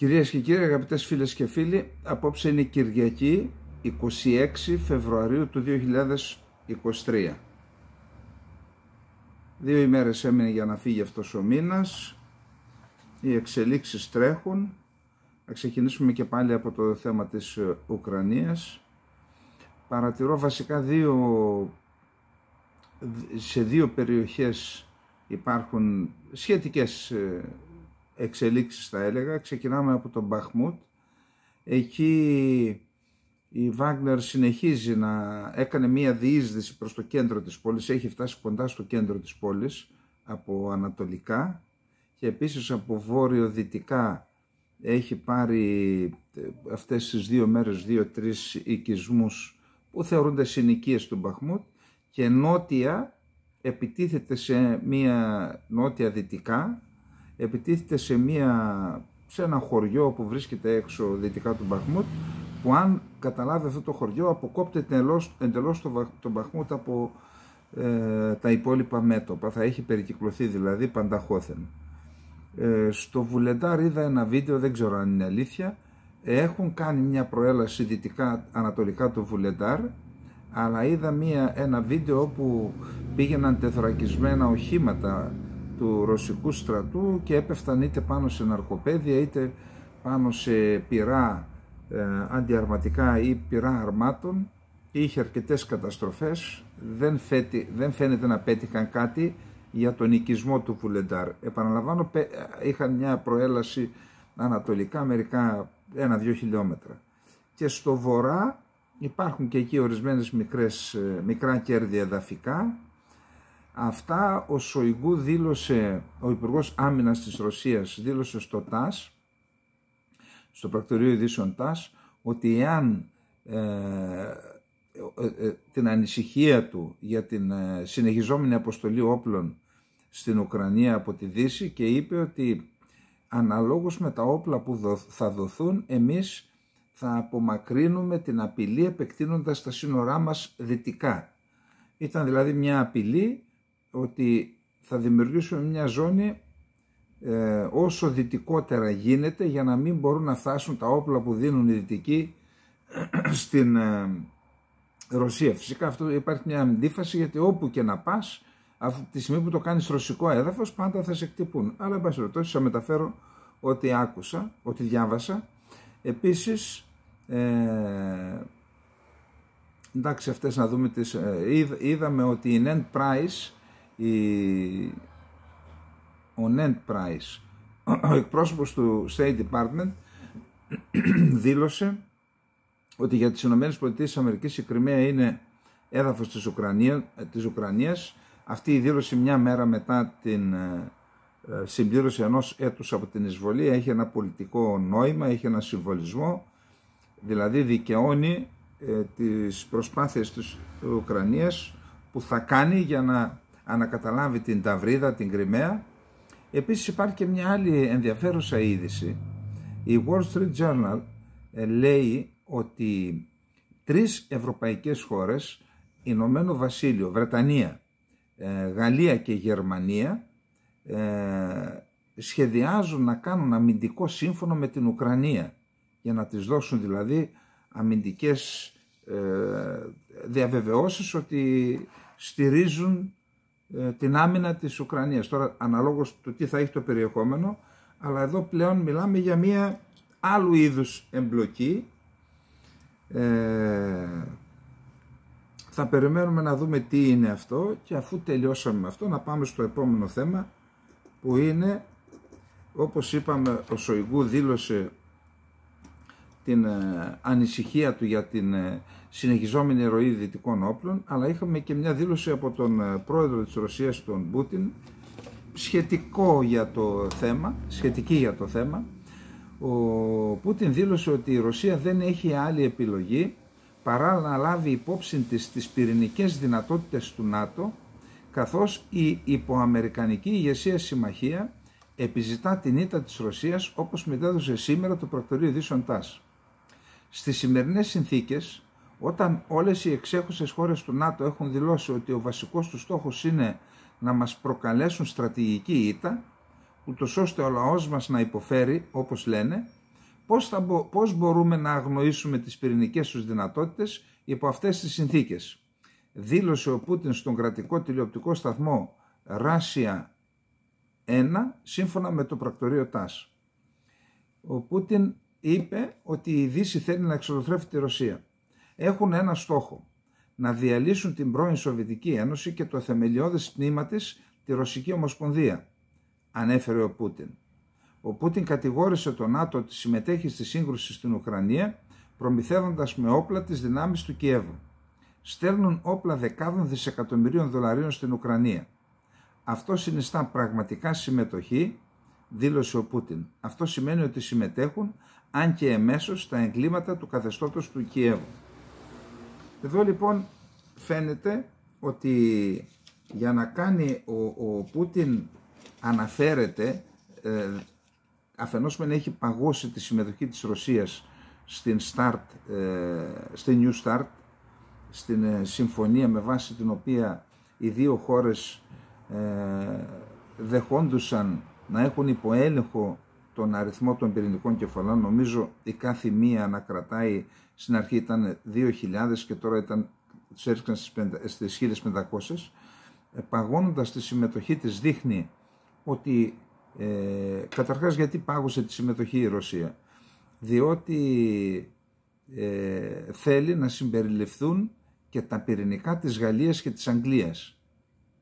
Κυρίες και κύριοι, αγαπητές φίλες και φίλοι, απόψε είναι Κυριακή 26 Φεβρουαρίου του 2023. Δύο ημέρες έμεινε για να φύγει αυτός ο μήνας. Οι εξελίξεις τρέχουν. Θα ξεκινήσουμε και πάλι από το θέμα της Ουκρανίας. Παρατηρώ βασικά δύο, σε δύο περιοχές υπάρχουν σχετικές ε, εξελίξεις θα έλεγα. Ξεκινάμε από τον Μπαχμούτ. Εκεί η Βάγνερ συνεχίζει να έκανε μία διείσδυση προς το κέντρο της πόλης. Έχει φτάσει κοντά στο κέντρο της πόλης από ανατολικά και επίσης από βόρειο-δυτικά έχει πάρει ε, αυτές τις δύο μέρες δύο-τρεις οικισμούς που θεωρούνται συνοικίες του Μπαχμούτ και νότια επιτίθεται σε μία νότια δυτικά επιτίθεται σε, μια, σε ένα χωριό που βρίσκεται έξω δυτικά του Μπαχμούτ που αν καταλάβει αυτό το χωριό αποκόπτεται εντελώς, εντελώς το, το Μπαχμούτ από ε, τα υπόλοιπα μέτωπα, θα έχει περικυκλωθεί δηλαδή πανταχώθεν. Ε, στο Βουλεντάρ είδα ένα βίντεο, δεν ξέρω αν είναι αλήθεια, έχουν κάνει μια προέλαση δυτικά ανατολικά του Βουλεντάρ αλλά είδα μια, ένα βίντεο όπου πήγαιναν τεθωρακισμένα οχήματα του ρωσικού στρατού και έπεφταν είτε πάνω σε ναρκοπαίδια είτε πάνω σε πυρά ε, αντιαρματικά ή πυρά αρμάτων. Είχε αρκετές καταστροφές. Δεν, δεν φαίνεται να πέτυχαν κάτι για τον οικισμό του Βουλεντάρ. Επαναλαμβάνω είχαν μια προέλαση ανατολικά μερικά ένα-δυο χιλιόμετρα. Και στο βορρά υπάρχουν και εκεί ορισμένες μικρές, ε, μικρά κέρδη εδαφικά Αυτά ο Σοϊγκού δήλωσε, ο Υπουργός Άμυνας της Ρωσίας δήλωσε στο ΤΑΣ, στο πρακτορείο ειδήσεων ΤΑΣ, ότι εάν ε, ε, ε, την ανησυχία του για την συνεχιζόμενη αποστολή όπλων στην Ουκρανία από τη Δύση και είπε ότι αναλόγως με τα όπλα που θα δοθούν εμείς θα απομακρύνουμε την απειλή επεκτείνοντας τα σύνορά μας δυτικά. Ήταν δηλαδή μια απειλή ότι θα δημιουργήσουμε μια ζώνη ε, όσο δυτικότερα γίνεται για να μην μπορούν να φτάσουν τα όπλα που δίνουν οι δυτικοί στην ε, Ρωσία. Φυσικά αυτό υπάρχει μια αντίφαση γιατί όπου και να πας αυτή τη στιγμή που το κάνεις ρωσικό έδαφος πάντα θα σε εκτυπούν. Αλλά εν πάση θα μεταφέρω ό,τι άκουσα, ό,τι διάβασα. Επίσης, ε, εντάξει αυτές να δούμε τις, ε, είδαμε ότι η Nent Price ο Nent Price, ο εκπρόσωπος του State Department, δήλωσε ότι για τις ΗΠΑ η Κρυμαία είναι έδαφος της, Ουκρανία, της Ουκρανίας. Αυτή η δήλωση μια μέρα μετά την ε, ε, συμπλήρωση ενός έτους από την εισβολή έχει ένα πολιτικό νόημα, έχει ένα συμβολισμό, δηλαδή δικαιώνει ε, τις προσπάθειες της Ουκρανίας που θα κάνει για να ανακαταλάβει την Ταυρίδα, την Κρυμαία. Επίσης υπάρχει και μια άλλη ενδιαφέρουσα είδηση. Η Wall Street Journal ε, λέει ότι τρεις ευρωπαϊκές χώρες, Ηνωμένο Βασίλειο, Βρετανία, ε, Γαλλία και Γερμανία, ε, σχεδιάζουν να κάνουν αμυντικό σύμφωνο με την Ουκρανία για να τις δώσουν δηλαδή αμυντικές διαβεβαιώσεις ότι στηρίζουν ε, την άμυνα της Ουκρανίας. Τώρα αναλόγως του τι θα έχει το περιεχόμενο, αλλά εδώ πλέον μιλάμε για μία άλλου είδους εμπλοκή. Ε, θα περιμένουμε να δούμε τι είναι αυτό και αφού τελειώσαμε με αυτό να πάμε στο επόμενο θέμα που είναι όπως είπαμε ο Σοϊγκού δήλωσε την ε, ανησυχία του για την ε, συνεχιζόμενη ροή δυτικών όπλων, αλλά είχαμε και μια δήλωση από τον ε, πρόεδρο της Ρωσίας, τον Πούτιν, σχετικό για το θέμα, σχετική για το θέμα. Ο Πούτιν δήλωσε ότι η Ρωσία δεν έχει άλλη επιλογή παρά να λάβει υπόψη της τις πυρηνικές δυνατότητες του ΝΑΤΟ, καθώς η υποαμερικανική ηγεσία συμμαχία επιζητά την ήττα της Ρωσίας όπως μετέδωσε σήμερα το πρακτορείο Δίσον ΤΑΣ. Στις σημερινές συνθήκες, όταν όλες οι εξέχουσες χώρες του ΝΑΤΟ έχουν δηλώσει ότι ο βασικός τους στόχος είναι να μας προκαλέσουν στρατηγική ήττα, ούτως ώστε ο λαός μας να υποφέρει, όπως λένε, πώς, θα, πώς μπορούμε να αγνοήσουμε τις πυρηνικές τους δυνατότητες υπό αυτές τις συνθήκες. Δήλωσε ο Πούτιν στον κρατικό τηλεοπτικό σταθμό Ράσια 1 σύμφωνα με το πρακτορείο ΤΑΣ. Ο Πούτιν είπε ότι η Δύση θέλει να εξολοθρεύει τη Ρωσία. Έχουν ένα στόχο, να διαλύσουν την πρώην Σοβιετική Ένωση και το θεμελιώδες τμήμα της, τη Ρωσική Ομοσπονδία, ανέφερε ο Πούτιν. Ο Πούτιν κατηγόρησε το ΝΑΤΟ ότι συμμετέχει στη σύγκρουση στην Ουκρανία, προμηθεύοντας με όπλα τις δυνάμεις του Κιέβου. Στέλνουν όπλα δεκάδων δισεκατομμυρίων δολαρίων στην Ουκρανία. Αυτό συνιστά πραγματικά συμμετοχή, δήλωσε ο Πούτιν. Αυτό σημαίνει ότι συμμετέχουν, αν και εμέσως, στα εγκλήματα του καθεστώτος του Κιέβου. Εδώ λοιπόν φαίνεται ότι για να κάνει ο, ο Πούτιν αναφέρεται ε, αφενός μεν έχει παγώσει τη συμμετοχή της Ρωσίας στην, start, ε, στην New Start, στην ε, συμφωνία με βάση την οποία οι δύο χώρες ε, δεχόντουσαν να έχουν υποέλεγχο τον αριθμό των πυρηνικών κεφαλών. Νομίζω η κάθε μία να κρατάει, στην αρχή ήταν 2.000 και τώρα ήταν, τους έριξαν στις 1.500. Παγώνοντας τη συμμετοχή της δείχνει ότι ε, καταρχάς γιατί πάγωσε τη συμμετοχή η Ρωσία; Διότι ε, θέλει να συμπεριληφθούν και τα πυρηνικά της Γαλλίας και της Αγγλίας.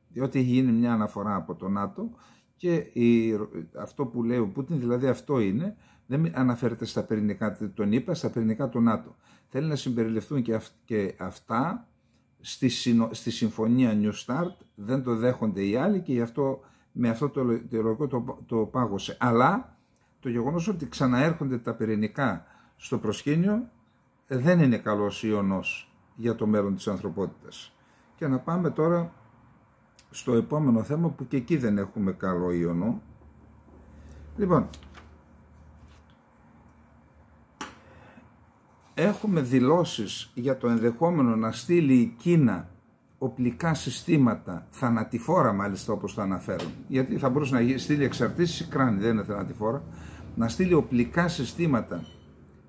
Διότι έχει γίνει μια αναφορά από το ΝΑΤΟ και η, αυτό που λέει ο Πούτιν, δηλαδή αυτό είναι, δεν αναφέρεται στα πυρηνικά των ΗΠΑ, στα πυρηνικά του ΝΑΤΟ. Θέλει να συμπεριληφθούν και, και αυτά στη, στη συμφωνία New Start, δεν το δέχονται οι άλλοι και γι' αυτό με αυτό το ιδεολογικό το, το πάγωσε. Αλλά το γεγονός ότι ξαναέρχονται τα πυρηνικά στο προσκήνιο δεν είναι καλός ιονός για το μέλλον της ανθρωπότητας. Και να πάμε τώρα στο επόμενο θέμα που και εκεί δεν έχουμε καλό ιονό. Λοιπόν, έχουμε δηλώσεις για το ενδεχόμενο να στείλει η Κίνα οπλικά συστήματα, θανατηφόρα μάλιστα όπως το αναφέρουν, γιατί θα μπορούσε να στείλει εξαρτήσεις κράνη, δεν είναι θανατηφόρα, να στείλει οπλικά συστήματα,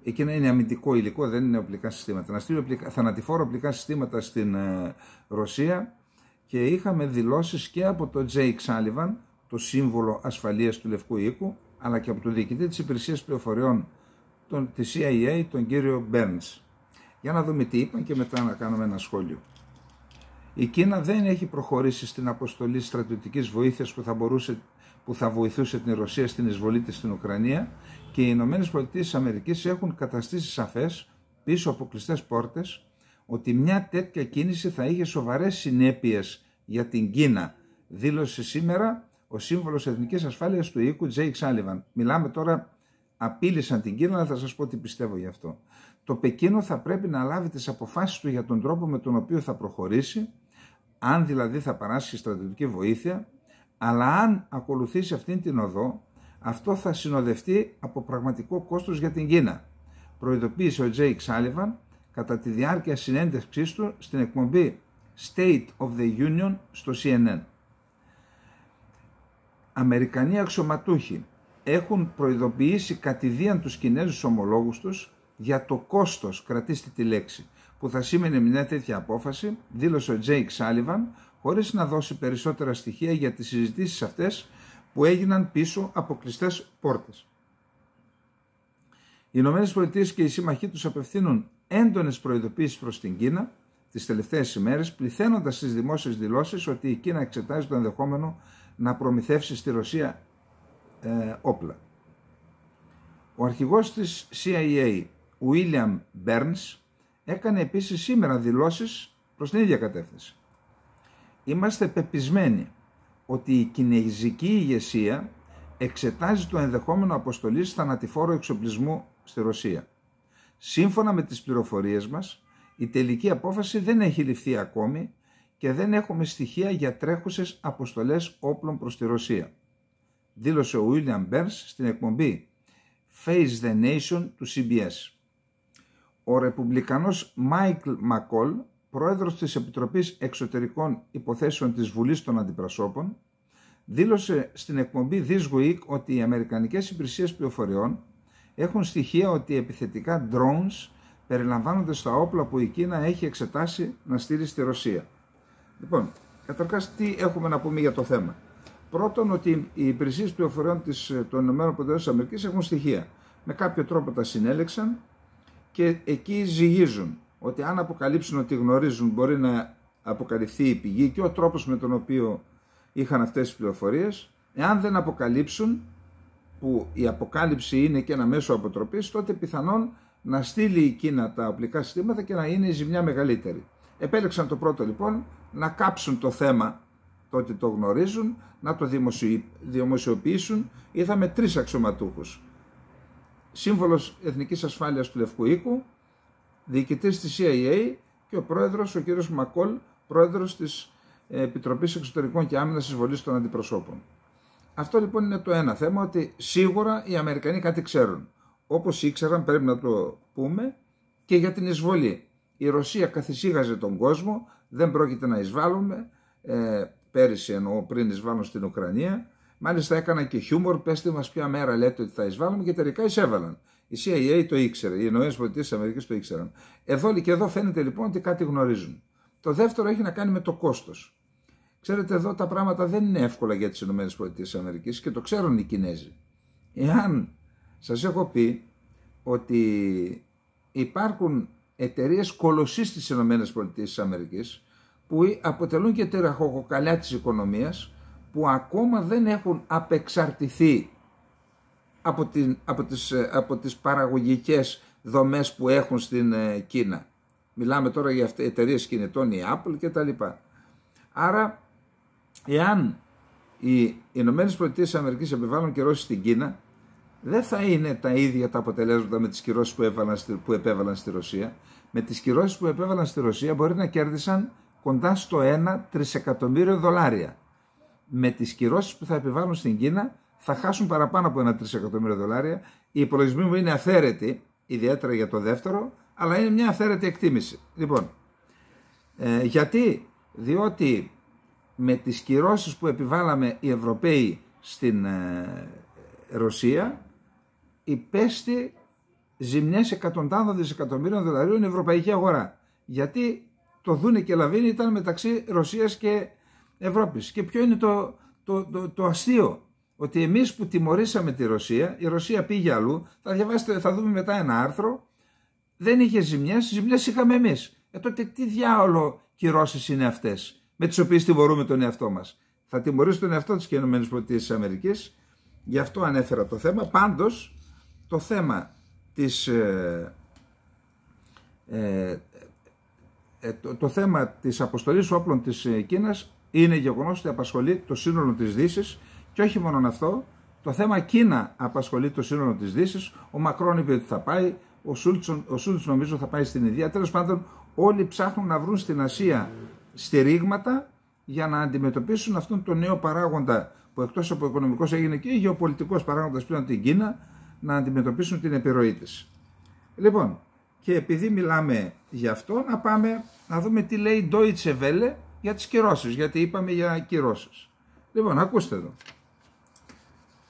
εκείνα είναι αμυντικό υλικό, δεν είναι οπλικά συστήματα, να στείλει οπλικά, θανατηφόρα οπλικά συστήματα στην ε, Ρωσία και είχαμε δηλώσεις και από τον Τζέικ Σάλιβαν, το σύμβολο ασφαλείας του Λευκού Οίκου, αλλά και από τον διοικητή της υπηρεσίας πληροφοριών τον, της CIA, τον κύριο Μπέρνς. Για να δούμε τι είπαν και μετά να κάνουμε ένα σχόλιο. Η Κίνα δεν έχει προχωρήσει στην αποστολή στρατιωτικής βοήθειας που θα, μπορούσε, που θα βοηθούσε την Ρωσία στην εισβολή της στην Ουκρανία και οι Ηνωμένες Πολιτείες της Αμερικής έχουν καταστήσει σαφές πίσω από κλειστές πόρτες ότι μια τέτοια κίνηση θα είχε σοβαρές συνέπειες για την Κίνα, δήλωσε σήμερα ο σύμβουλος Εθνικής Ασφάλειας του οίκου Τζέικ Σάλιβαν. Μιλάμε τώρα, απείλησαν την Κίνα, αλλά θα σας πω τι πιστεύω γι' αυτό. Το Πεκίνο θα πρέπει να λάβει τις αποφάσεις του για τον τρόπο με τον οποίο θα προχωρήσει αν δηλαδή θα παράσχει στρατιωτική βοήθεια, αλλά αν ακολουθήσει αυτήν την οδό, αυτό θα συνοδευτεί από πραγματικό κόστος για την Κίνα. Προειδοποίησε ο Τζέικ Σάλιβαν κατά τη διάρκεια συνέντευξής του στην εκπομπή State of the Union στο CNN. Αμερικανοί αξιωματούχοι έχουν προειδοποιήσει κατ' ιδίαν τους Κινέζους ομολόγους τους για το κόστος, κρατήστε τη λέξη, που θα σήμαινε μια τέτοια απόφαση, δήλωσε ο Τζέικ Σάλιβαν, χωρίς να δώσει περισσότερα στοιχεία για τις συζητήσεις αυτές που έγιναν πίσω από κλειστές πόρτες. Οι Ηνωμένες Πολιτείες και οι σύμμαχοί τους απευθύνουν έντονες προειδοποιήσεις προς την Κίνα τις τελευταίες ημέρες, πληθαίνοντας στις δημόσιες δηλώσεις ότι η Κίνα εξετάζει το ενδεχόμενο να προμηθεύσει στη Ρωσία ε, όπλα. Ο αρχηγός της CIA, William Burns, έκανε επίσης σήμερα δηλώσεις προς την ίδια κατεύθυνση. Είμαστε πεπισμένοι ότι η κινέζικη ηγεσία εξετάζει το ενδεχόμενο αποστολής θανατηφόρου εξοπλισμού στη Ρωσία. Σύμφωνα με τις πληροφορίες μας, η τελική απόφαση δεν έχει ληφθεί ακόμη και δεν έχουμε στοιχεία για τρέχουσες αποστολές όπλων προς τη Ρωσία. Δήλωσε ο William Burns στην εκπομπή Face the Nation του CBS ο Ρεπουμπλικανός Μάικλ Μακόλ, πρόεδρος της Επιτροπής Εξωτερικών Υποθέσεων της Βουλής των Αντιπροσώπων, δήλωσε στην εκπομπή This Week ότι οι Αμερικανικές Υπηρεσίες Πληροφοριών έχουν στοιχεία ότι επιθετικά drones περιλαμβάνονται στα όπλα που η Κίνα έχει εξετάσει να στείλει στη Ρωσία. Λοιπόν, καταρχάς τι έχουμε να πούμε για το θέμα; Πρώτον, ότι οι υπηρεσίες πληροφοριών της, των ΗΠΑ έχουν στοιχεία. Με κάποιο τρόπο τα συνέλεξαν και εκεί ζυγίζουν ότι αν αποκαλύψουν ότι γνωρίζουν μπορεί να αποκαλυφθεί η πηγή και ο τρόπος με τον οποίο είχαν αυτές τις πληροφορίες. Εάν δεν αποκαλύψουν, που η αποκάλυψη είναι και ένα μέσο αποτροπής, τότε πιθανόν να στείλει η Κίνα τα οπλικά συστήματα και να είναι η ζημιά μεγαλύτερη. Επέλεξαν το πρώτο λοιπόν να κάψουν το θέμα το ότι το γνωρίζουν, να το δημοσιοποιήσουν. Είδαμε τρεις αξιωματούχους. Σύμβολος Εθνικής Ασφάλειας του Λευκού Οίκου, διοικητής της CIA και ο πρόεδρος, ο κύριος Μακόλ, πρόεδρος της Επιτροπής Εξωτερικών και Άμυνας Εισβολής των Αντιπροσώπων. Αυτό λοιπόν είναι το ένα θέμα, ότι σίγουρα οι Αμερικανοί κάτι ξέρουν. Όπως ήξεραν πρέπει να το πούμε και για την εισβολή. Η Ρωσία καθησύγαζε τον κόσμο, δεν πρόκειται να εισβάλλουμε, ε, πέρυσι εννοώ πριν εισβάλλουν στην Ουκρανία. Μάλιστα έκανα και χιούμορ, πέστε μας ποια μέρα λέτε ότι θα εισβάλλουμε και τελικά εισέβαλαν. Η CIA το ήξερε, οι ΗΠΑ το ήξεραν. Εδώ και εδώ φαίνεται λοιπόν ότι κάτι γνωρίζουν. Το δεύτερο έχει να κάνει με το κόστος. Ξέρετε εδώ τα πράγματα δεν είναι εύκολα για τις ΗΠΑ και το ξέρουν οι Κινέζοι. Εάν σας έχω πει ότι υπάρχουν εταιρείες κολοσσής στις ΗΠΑ που αποτελούν και τεραχοκοκαλιά της οικονομίας που ακόμα δεν έχουν απεξαρτηθεί από, την, από, τις, από τις παραγωγικές δομές που έχουν στην ε, Κίνα. Μιλάμε τώρα για εταιρείες κινητών, η Apple και τα λοιπά. Άρα, εάν οι Ηνωμένες Πολιτείες Αμερικής επιβάλλουν κυρώσεις στην Κίνα, δεν θα είναι τα ίδια τα αποτελέσματα με τις κυρώσεις που, που επέβαλαν στη Ρωσία. Με τις κυρώσεις που επέβαλαν στη Ρωσία μπορεί να κέρδισαν κοντά στο 1 τρισεκατομμύριο δολάρια. Με τις κυρώσεις που θα επιβάλλουν στην Κίνα θα χάσουν παραπάνω από 1 τρισεκατομμύριο δολάρια. Οι υπολογισμοί μου είναι αυθαίρετοι, ιδιαίτερα για το δεύτερο, αλλά είναι μια αυθαίρετη εκτίμηση. Λοιπόν, ε, γιατί, διότι με τις κυρώσεις που επιβάλαμε οι Ευρωπαίοι στην ε, Ρωσία, υπέστη ζημιές εκατοντάδων δισεκατομμύριων δολαρίων η ευρωπαϊκή αγορά. Γιατί το Δούνε και Λαβίνη ήταν μεταξύ Ρωσίας και Ευρώπης. Και ποιο είναι το, το, το, το αστείο, ότι εμείς που τιμωρήσαμε τη Ρωσία, η Ρωσία πήγε αλλού, θα διαβάσετε, θα δούμε μετά ένα άρθρο, δεν είχε ζημιές, ζημιές είχαμε εμείς. Ε, τότε τι διάολο κυρώσεις είναι αυτές, με τις οποίες τιμωρούμε τον εαυτό μας. Θα τιμωρήσει τον εαυτό της και ΗΠΑ, γι' αυτό ανέφερα το θέμα. Πάντως, το θέμα της, ε, ε, ε, το, το, θέμα της αποστολής όπλων της ε, Κίνας είναι γεγονός ότι απασχολεί το σύνολο της δύσης και όχι μόνο αυτό, το θέμα Κίνα απασχολεί το σύνολο της δύσης. Ο Μακρόν είπε ότι θα πάει, ο Σούλτς, ο Σούλτς νομίζω θα πάει στην Ινδία. Τέλος πάντων όλοι ψάχνουν να βρουν στην Ασία στηρίγματα για να αντιμετωπίσουν αυτόν τον νέο παράγοντα που εκτός από οικονομικός έγινε και γεωπολιτικός παράγοντας πλέον την Κίνα να αντιμετωπίσουν την επιρροή της. Λοιπόν, και επειδή μιλάμε γι' αυτό, να πάμε να δούμε τι λέει η Deutsche Welle για τις κυρώσεις, γιατί είπαμε για κυρώσεις. Λοιπόν, ακούστε εδώ.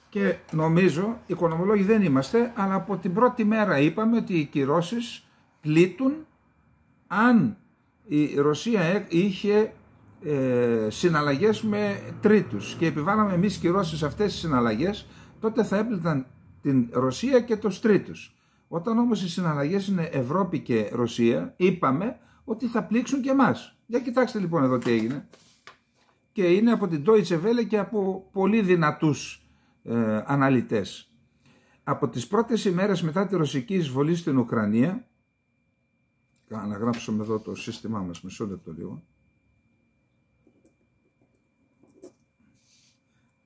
Και νομίζω, οικονομολόγοι δεν είμαστε, αλλά από την πρώτη μέρα είπαμε ότι οι κυρώσεις πλήττουν αν η Ρωσία είχε ε, συναλλαγές με τρίτους και επιβάλαμε εμείς κυρώσεις αυτές τις συναλλαγές, τότε θα έπληταν την Ρωσία και τους τρίτους. Όταν όμως οι συναλλαγές είναι Ευρώπη και Ρωσία, είπαμε ότι θα πλήξουν και εμάς. Για κοιτάξτε λοιπόν εδώ τι έγινε. Και είναι από την Deutsche Welle και από πολύ δυνατούς ε, αναλυτές. Από τις πρώτες ημέρες μετά τη ρωσική εισβολή στην Ουκρανία, να γράψουμε εδώ το σύστημά μας, μισό λεπτό λίγο.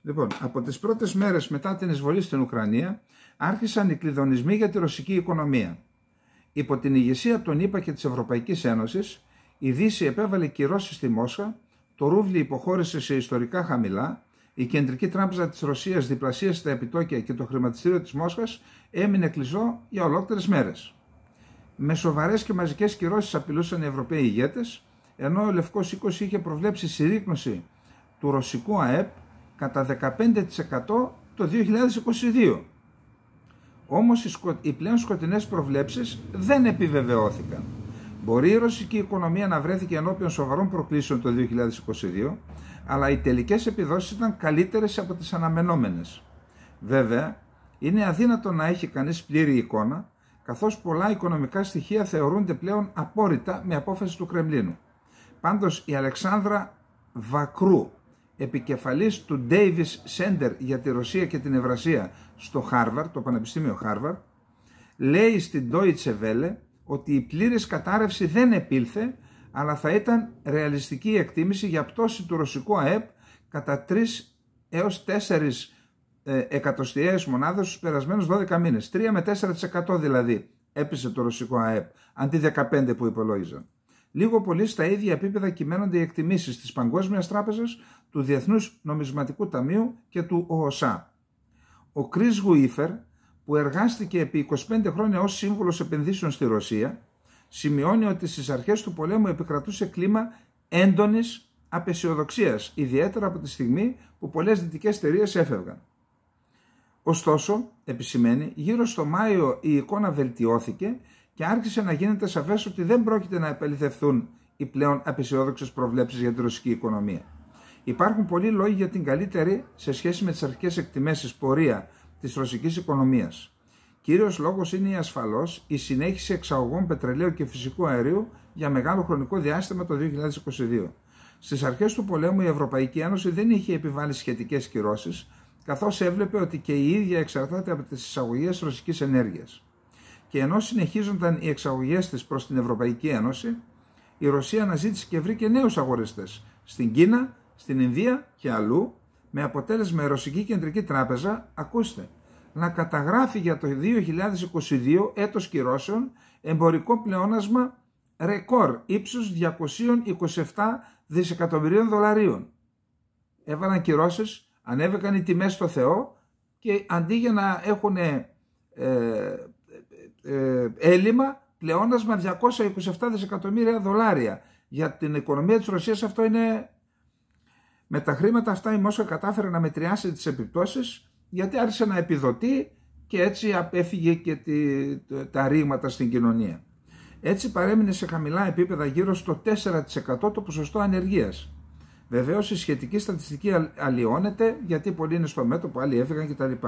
Λοιπόν, από τις πρώτες μέρες μετά την εισβολή στην Ουκρανία, άρχισαν οι κλειδονισμοί για τη ρωσική οικονομία. Υπό την ηγεσία των ΗΠΑ και της Ευρωπαϊκής Ένωσης, η Δύση επέβαλε κυρώσεις στη Μόσχα, το ρούβλι υποχώρησε σε ιστορικά χαμηλά, η Κεντρική Τράπεζα της Ρωσίας διπλασίασε τα επιτόκια και το χρηματιστήριο της Μόσχας έμεινε κλειστό για ολόκληρες μέρες. Με σοβαρές και μαζικές κυρώσεις απειλούσαν οι Ευρωπαίοι ηγέτες, ενώ ο Λευκός Οίκος είχε προβλέψει συρρήκνωση του ρωσικού ΑΕΠ κατά 15% το 2022. Όμως οι πλέον σκοτεινές προβλέψεις δεν επιβεβαιώθηκαν. Μπορεί η ρωσική οικονομία να βρέθηκε ενώπιον σοβαρών προκλήσεων το 2022, αλλά οι τελικές επιδόσεις ήταν καλύτερες από τις αναμενόμενες. Βέβαια, είναι αδύνατο να έχει κανείς πλήρη εικόνα, καθώς πολλά οικονομικά στοιχεία θεωρούνται πλέον απόρριτα με απόφαση του Κρεμλίνου. Πάντως η Αλεξάνδρα Βακρού, επικεφαλής του Davis Center για τη Ρωσία και την Ευρασία στο Harvard, το Πανεπιστήμιο Harvard, λέει στην Deutsche Welle ότι η πλήρης κατάρρευση δεν επήλθε, αλλά θα ήταν ρεαλιστική εκτίμηση για πτώση του ρωσικού ΑΕΠ κατά 3 έως 4 ε, εκατοστιαίες μονάδες στους περασμένους 12 μήνες. 3 με 4% δηλαδή έπεσε το ρωσικό ΑΕΠ, αντί 15 που υπολόγιζαν. Λίγο πολύ στα ίδια επίπεδα κυμαίνονται οι εκτιμήσεις της Παγκόσμιας Τράπεζας, του Διεθνούς Νομισματικού Ταμείου και του ΟΟΣΑ. Ο Κρίς Γουίφερ, που εργάστηκε επί 25 χρόνια ως σύμβουλος επενδύσεων στη Ρωσία, σημειώνει ότι στις αρχές του πολέμου επικρατούσε κλίμα έντονης απεσιοδοξίας, ιδιαίτερα από τη στιγμή που πολλές δυτικές εταιρείες έφευγαν. Ωστόσο, επισημαίνει, γύρω στο Μάιο η εικόνα βελτιώθηκε και άρχισε να γίνεται σαφές ότι δεν πρόκειται να επαληθευθούν οι πλέον απεσιόδοξες προβλέψεις για τη ρωσική οικονομία. Υπάρχουν πολλοί λόγοι για την καλύτερη σε σχέση με τις αρχικές εκτιμήσεις πορεία της ρωσικής οικονομίας. Κύριος λόγος είναι η ασφαλώς η συνέχιση εξαγωγών πετρελαίου και φυσικού αερίου για μεγάλο χρονικό διάστημα το 2022. Στις αρχές του πολέμου η Ευρωπαϊκή Ένωση δεν είχε επιβάλει σχετικές κυρώσεις, καθώς έβλεπε ότι και η ίδια εξαρτάται από τις εισαγωγές ρωσικής ενέργειας. Και ενώ συνεχίζονταν οι εξαγωγές της προς την Ευρωπαϊκή Ένωση, η Ρωσία αναζήτησε και βρήκε νέους αγορευτές στην Κίνα, στην Ινδία και αλλού, με αποτέλεσμα η Ρωσική Κεντρική Τράπεζα, ακούστε, να καταγράφει για το 2022 έτος κυρώσεων εμπορικό πλεόνασμα ρεκόρ ύψους 227 δισεκατομμυρίων δολαρίων. Έβαλαν κυρώσεις ανέβηκαν οι τιμές στο Θεό και αντί για να έχουν ε, ε, έλλειμμα, πλεόνασμα 227 δισεκατομμύρια δολάρια. Για την οικονομία της Ρωσίας αυτό είναι... Με τα χρήματα αυτά η Μόσχα κατάφερε να μετριάσει τις επιπτώσεις γιατί άρχισε να επιδοτεί και έτσι απέφυγε και τη, τα ρήγματα στην κοινωνία. Έτσι παρέμεινε σε χαμηλά επίπεδα γύρω στο 4% το ποσοστό ανεργίας. Βεβαίως η σχετική στατιστική αλλοιώνεται γιατί πολλοί είναι στο μέτωπο, άλλοι έφυγαν κτλ.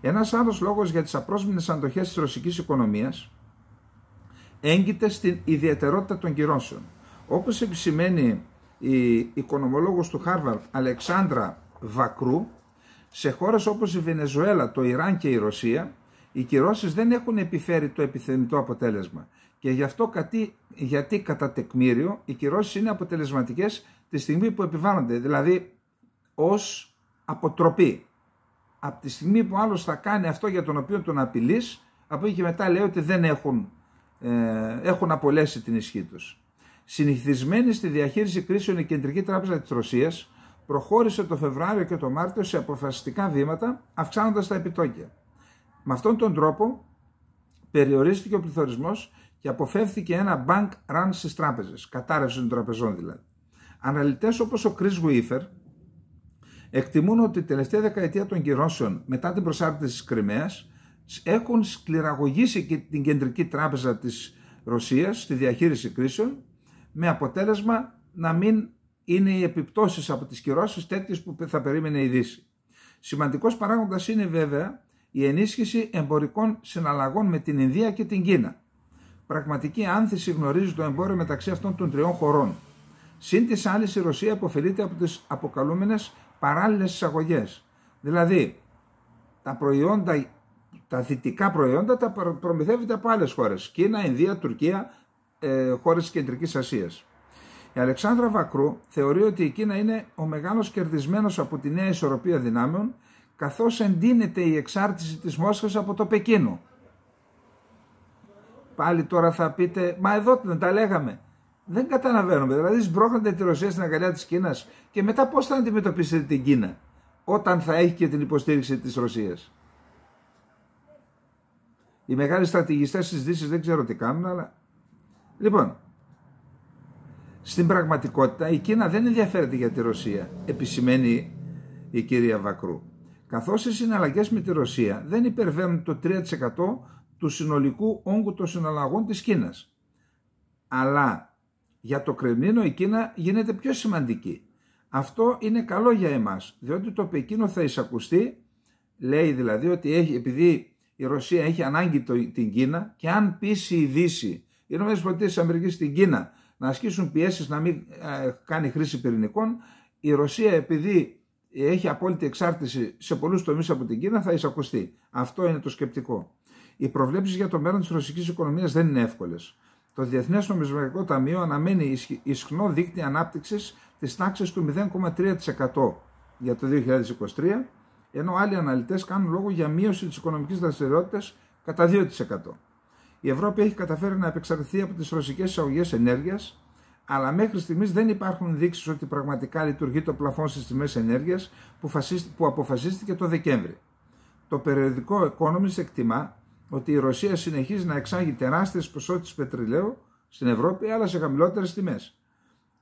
Ένας άλλος λόγος για τις απρόσμενε αντοχές της ρωσικής οικονομίας έγκυται στην ιδιαιτερότητα των κυρώσεων. Όπως επισημαίνει η οικονομολόγος του Χάρβαρντ Αλεξάνδρα Βακρού, σε χώρες όπως η Βενεζουέλα, το Ιράν και η Ρωσία, οι κυρώσεις δεν έχουν επιφέρει το επιθυμητό αποτέλεσμα. Και γι' αυτό γιατί κατά τεκμήριο οι κυρώσεις είναι αποτελεσματικές τη στιγμή που επιβάλλονται, δηλαδή ως αποτροπή. Από τη στιγμή που άλλος θα κάνει αυτό για τον οποίο τον απειλείς, από εκεί και μετά λέει ότι δεν έχουν, ε, έχουν απολέσει την ισχύ τους. Συνηθισμένη στη διαχείριση κρίσεων η Κεντρική Τράπεζα της Ρωσίας προχώρησε το Φεβράριο και το Μάρτιο σε αποφασιστικά βήματα, αυξάνοντας τα επιτόκια. Με αυτόν τον τρόπο περιορίστηκε ο πληθωρισμός και αποφεύθηκε ένα bank run στις τράπεζες, κατάρρευση των τραπεζών δηλαδή. Αναλυτές όπως ο Chris Wiefer εκτιμούν ότι η τελευταία δεκαετία των κυρώσεων μετά την προσάρτηση της Κρυμαίας έχουν σκληραγωγήσει και την κεντρική τράπεζα της Ρωσίας στη διαχείριση κρίσεων με αποτέλεσμα να μην είναι οι επιπτώσεις από τις κυρώσεις τέτοιες που θα περίμενε η Δύση. Σημαντικός παράγοντας είναι βέβαια η ενίσχυση εμπορικών συναλλαγών με την Ινδία και την Κίνα. Πραγματική άνθηση γνωρίζει το εμπόριο μεταξύ αυτών των τριών χωρών. Συν της άλλης, η Ρωσία αποφελείται από τις αποκαλούμενες παράλληλες εισαγωγές. Δηλαδή, τα προϊόντα, τα δυτικά προϊόντα τα προμηθεύεται από άλλες χώρες. Κίνα, Ινδία, Τουρκία, ε, χώρες της Κεντρικής Ασίας. Η Αλεξάνδρα Βακρού θεωρεί ότι η Κίνα είναι ο μεγάλος κερδισμένος από τη νέα ισορροπία δυνάμεων, καθώς εντείνεται η εξάρτηση της Μόσχας από το Πεκίνο. Πάλι τώρα θα πείτε, μα εδώ δεν τα λέγαμε. Δεν καταλαβαίνουμε. Δηλαδή, σμπρώχνετε τη Ρωσία στην αγκαλιά της Κίνας και μετά πώς θα αντιμετωπίσετε την Κίνα όταν θα έχει και την υποστήριξη της Ρωσίας; Οι μεγάλοι στρατηγιστές της Δύσης δεν ξέρω τι κάνουν, αλλά. Λοιπόν, στην πραγματικότητα η Κίνα δεν ενδιαφέρεται για τη Ρωσία, επισημαίνει η κυρία Βακρού. καθώς οι συναλλαγές με τη Ρωσία δεν υπερβαίνουν το 3% του συνολικού όγκου των συναλλαγών της Κίνας. Αλλά για το Κρεμλίνο η Κίνα γίνεται πιο σημαντική. Αυτό είναι καλό για εμάς, διότι το Πεκίνο θα εισακουστεί, λέει δηλαδή ότι έχει, επειδή η Ρωσία έχει ανάγκη την Κίνα και αν πείσει η Δύση, οι ΗΠΑ στην Κίνα να ασκήσουν πιέσεις να μην ε, κάνει χρήση πυρηνικών, η Ρωσία επειδή έχει απόλυτη εξάρτηση σε πολλούς τομείς από την Κίνα θα εισακουστεί. Αυτό είναι το σκεπτικό. Οι προβλέψεις για το μέλλον της ρωσικής οικονομίας δεν είναι εύκολες. Το Διεθνές Νομισματικό Ταμείο αναμένει ισχνό δίκτυο ανάπτυξης της τάξης του 0,3% για το 2023, ενώ άλλοι αναλυτές κάνουν λόγο για μείωση της οικονομικής δραστηριότητας κατά 2%. Η Ευρώπη έχει καταφέρει να επεξαρτηθεί από τις ρωσικές εισαγωγές ενέργειας, αλλά μέχρι στιγμής δεν υπάρχουν ενδείξεις ότι πραγματικά λειτουργεί το πλαφόν στις τιμές ενέργειας που αποφασίστηκε το Δεκέμβρη. Το περιοδικό Economist εκτιμά ότι η Ρωσία συνεχίζει να εξάγει τεράστιες ποσότητες πετρελαίου στην Ευρώπη, αλλά σε χαμηλότερες τιμές.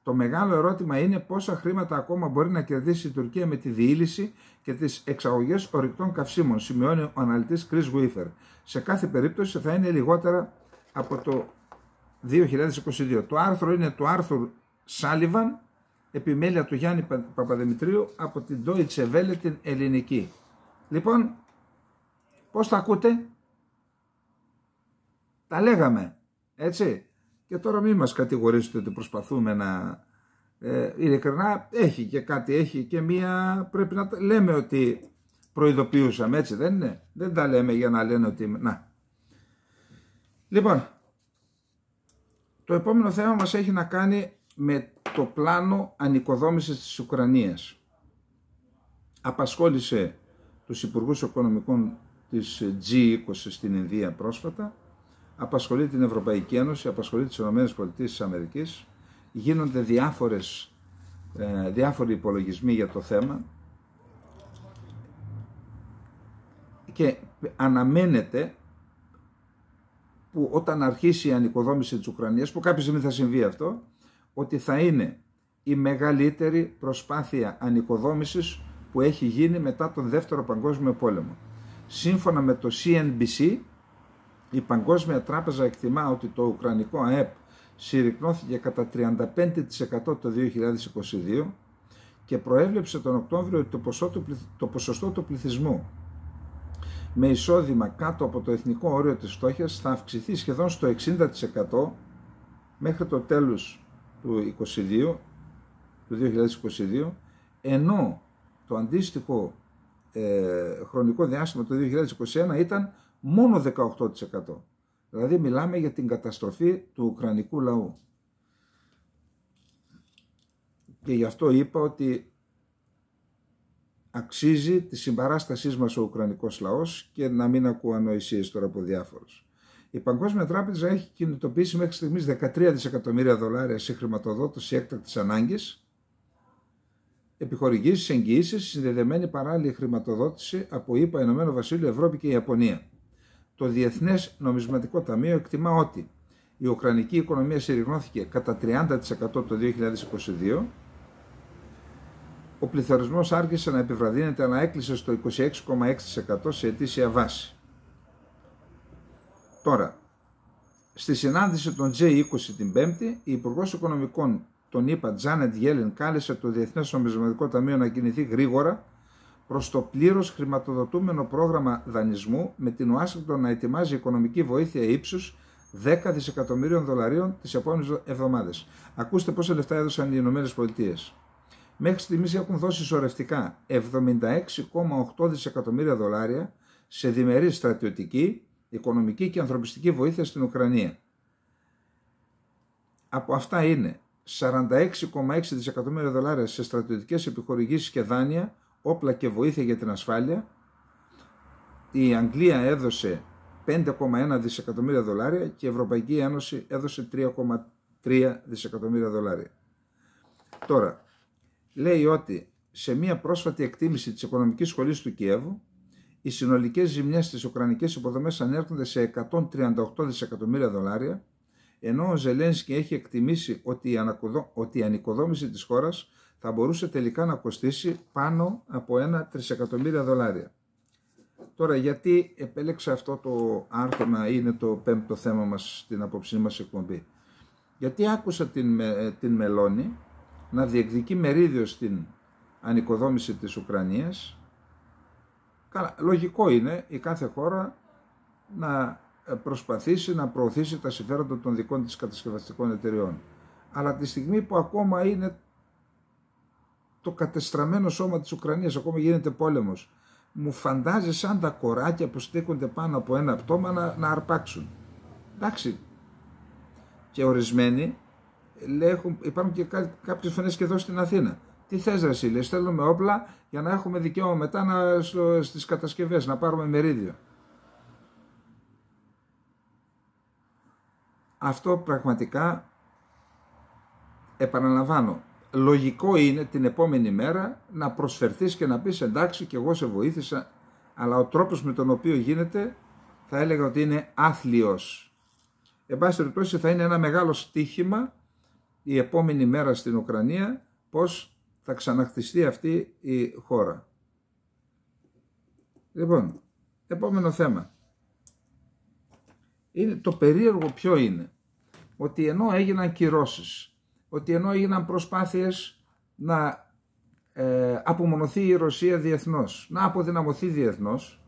Το μεγάλο ερώτημα είναι πόσα χρήματα ακόμα μπορεί να κερδίσει η Τουρκία με τη διήλυση και τις εξαγωγές ορυκτών καυσίμων, σημειώνει ο αναλυτής Chris Wiffer. Σε κάθε περίπτωση θα είναι λιγότερα από το 2022. Το άρθρο είναι το άρθρο Σάλιβαν, επιμέλεια του Γιάννη Παπαδημητρίου από την Deutsche Welle την ελληνική. Λοιπόν, πώς τα ακούτε; Τα λέγαμε, έτσι. Και τώρα μην μας κατηγορήσετε ότι προσπαθούμε να... Ε, ειλικρινά έχει και κάτι, έχει και μία... Πρέπει να λέμε ότι προειδοποιούσαμε, έτσι δεν είναι. Δεν τα λέμε για να λένε ότι... Να. Λοιπόν, το επόμενο θέμα μας έχει να κάνει με το πλάνο ανοικοδόμησης της Ουκρανίας. Απασχόλησε τους Υπουργούς Οικονομικών της G20 στην Ινδία πρόσφατα απασχολεί την Ευρωπαϊκή Ένωση, απασχολεί τις ΗΠΑ της γίνονται διάφορες, ε, διάφοροι υπολογισμοί για το θέμα και αναμένεται που όταν αρχίσει η ανοικοδόμηση της Ουκρανίας, που κάποια στιγμή θα συμβεί αυτό, ότι θα είναι η μεγαλύτερη προσπάθεια ανοικοδόμησης που έχει γίνει μετά τον Δεύτερο Παγκόσμιο Πόλεμο. Σύμφωνα με το CNBC, η Παγκόσμια Τράπεζα εκτιμά ότι το Ουκρανικό ΑΕΠ συρρυκνώθηκε κατά 35% το 2022 και προέβλεψε τον Οκτώβριο ότι το, ποσό το ποσοστό του πληθυσμού με εισόδημα κάτω από το εθνικό όριο της φτώχειας θα αυξηθεί σχεδόν στο 60% μέχρι το τέλος του, 22, του 2022 ενώ το αντίστοιχο ε, χρονικό διάστημα το 2021 ήταν μόνο 18%. Δηλαδή μιλάμε για την καταστροφή του Ουκρανικού λαού. Και γι' αυτό είπα ότι αξίζει τη συμπαράστασή μας ο Ουκρανικός λαός και να μην ακούω ανοησίες τώρα από διάφορους. Η Παγκόσμια Τράπεζα έχει κινητοποιήσει μέχρι στιγμής 13 δισεκατομμύρια δολάρια σε χρηματοδότηση έκτακτης ανάγκης, επιχορηγήσεις, εγγυήσεις, συνδεδεμένη παράλληλη χρηματοδότηση από ΗΠΑ, Ηνωμένο Βασίλειο, Ευρώπη και Ιαπωνία το Διεθνές Νομισματικό Ταμείο εκτιμά ότι η Ουκρανική οικονομία συρριγνώθηκε κατά 30% το 2022, ο πληθωρισμός άρχισε να επιβραδύνεται αλλά έκλεισε στο 26,6% σε ετήσια βάση. Τώρα, στη συνάντηση των J20 την Πέμπτη, η Υπουργός Οικονομικών τον είπα Τζάνετ Γέλεν κάλεσε το Διεθνές Νομισματικό Ταμείο να κινηθεί γρήγορα προς το πλήρως χρηματοδοτούμενο πρόγραμμα δανεισμού με την Ουάσιγκτον να ετοιμάζει οικονομική βοήθεια ύψους 10 δισεκατομμύριων δολαρίων τις επόμενες εβδομάδες. Ακούστε πόσα λεφτά έδωσαν οι Ηνωμένες Πολιτείες. Μέχρι στιγμής έχουν δώσει σωρευτικά 76,8 δισεκατομμύρια δολάρια σε διμερή στρατιωτική, οικονομική και ανθρωπιστική βοήθεια στην Ουκρανία. Από αυτά είναι 46,6 δισεκατομμύρια δολάρια σε στρατιωτικές επιχορηγήσεις και δάνεια όπλα και βοήθεια για την ασφάλεια. Η Αγγλία έδωσε 5,1 δισεκατομμύρια δολάρια και η Ευρωπαϊκή Ένωση έδωσε 3,3 δισεκατομμύρια δολάρια. Τώρα, λέει ότι σε μια πρόσφατη εκτίμηση της Οικονομικής Σχολής του Κιέβου, οι συνολικές ζημιές στις Ουκρανικές υποδομές ανέρχονται σε 138 δισεκατομμύρια δολάρια, ενώ ο Ζελένσκι έχει εκτιμήσει ότι η, ανοικοδόμηση της χώρας θα μπορούσε τελικά να κοστίσει πάνω από ένα τρισεκατομμύρια δολάρια. Τώρα γιατί επέλεξα αυτό το άρθρο να είναι το πέμπτο θέμα μας στην απόψη μας εκπομπή; Γιατί άκουσα την, την Μελώνη να διεκδικεί μερίδιο στην ανοικοδόμηση της Ουκρανίας. Καλά, λογικό είναι η κάθε χώρα να προσπαθήσει να προωθήσει τα συμφέροντα των δικών της κατασκευαστικών εταιριών. Αλλά τη στιγμή που ακόμα είναι το κατεστραμμένο σώμα της Ουκρανίας, ακόμα γίνεται πόλεμος, μου φαντάζει σαν τα κοράκια που στέκονται πάνω από ένα πτώμα να, να αρπάξουν. Εντάξει. Και ορισμένοι έχουν, υπάρχουν και κάποιες φωνές και εδώ στην Αθήνα. Τι θες ρε εσύ, λέει, στέλνουμε όπλα για να έχουμε δικαίωμα μετά να, στο, στις κατασκευές, να πάρουμε μερίδιο. Αυτό πραγματικά, επαναλαμβάνω, λογικό είναι την επόμενη μέρα να προσφερθείς και να πεις εντάξει και εγώ σε βοήθησα, αλλά ο τρόπος με τον οποίο γίνεται θα έλεγα ότι είναι άθλιος. Εν πάση περιπτώσει θα είναι ένα μεγάλο στίχημα η επόμενη μέρα στην Ουκρανία πώς θα ξαναχτιστεί αυτή η χώρα. Λοιπόν, επόμενο θέμα. Είναι, το περίεργο ποιο είναι. Ότι ενώ έγιναν κυρώσεις, ότι ενώ έγιναν προσπάθειες να ε, απομονωθεί η Ρωσία διεθνώς, να αποδυναμωθεί διεθνώς,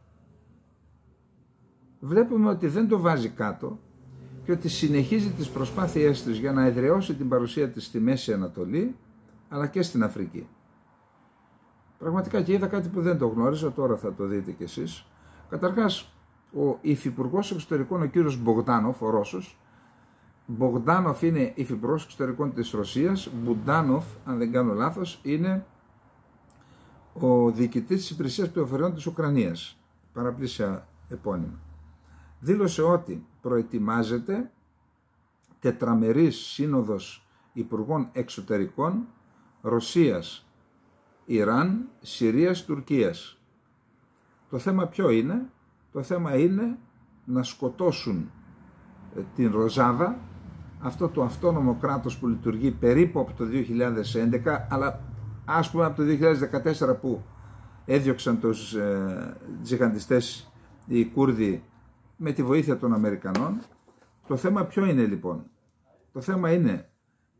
βλέπουμε ότι δεν το βάζει κάτω και ότι συνεχίζει τις προσπάθειές της για να εδραιώσει την παρουσία της στη Μέση Ανατολή αλλά και στην Αφρική. Πραγματικά και είδα κάτι που δεν το γνώριζα, τώρα θα το δείτε κι εσείς. Καταρχάς, ο Υφυπουργός Εξωτερικών, ο κύριος Μπογδάνοφ, ο Ρώσος, Μπογδάνοφ είναι Υφυπουργό Εξωτερικών της Ρωσίας, Μπουντάνοφ, αν δεν κάνω λάθος, είναι ο διοικητής της Υπηρεσίας Πληροφοριών της Ουκρανίας, παραπλήσια επώνυμα. Δήλωσε ότι προετοιμάζεται τετραμερής σύνοδος Υπουργών Εξωτερικών Ρωσίας, Ιράν, Συρίας, Τουρκίας. Το θέμα ποιο είναι; Το θέμα είναι να σκοτώσουν ε, την Ροζάβα, αυτό το αυτόνομο κράτος που λειτουργεί περίπου από το 2011, αλλά ας πούμε από το 2014 που έδιωξαν τους ε, τζιχαντιστές οι Κούρδοι με τη βοήθεια των Αμερικανών. Το θέμα ποιο είναι λοιπόν; Το θέμα είναι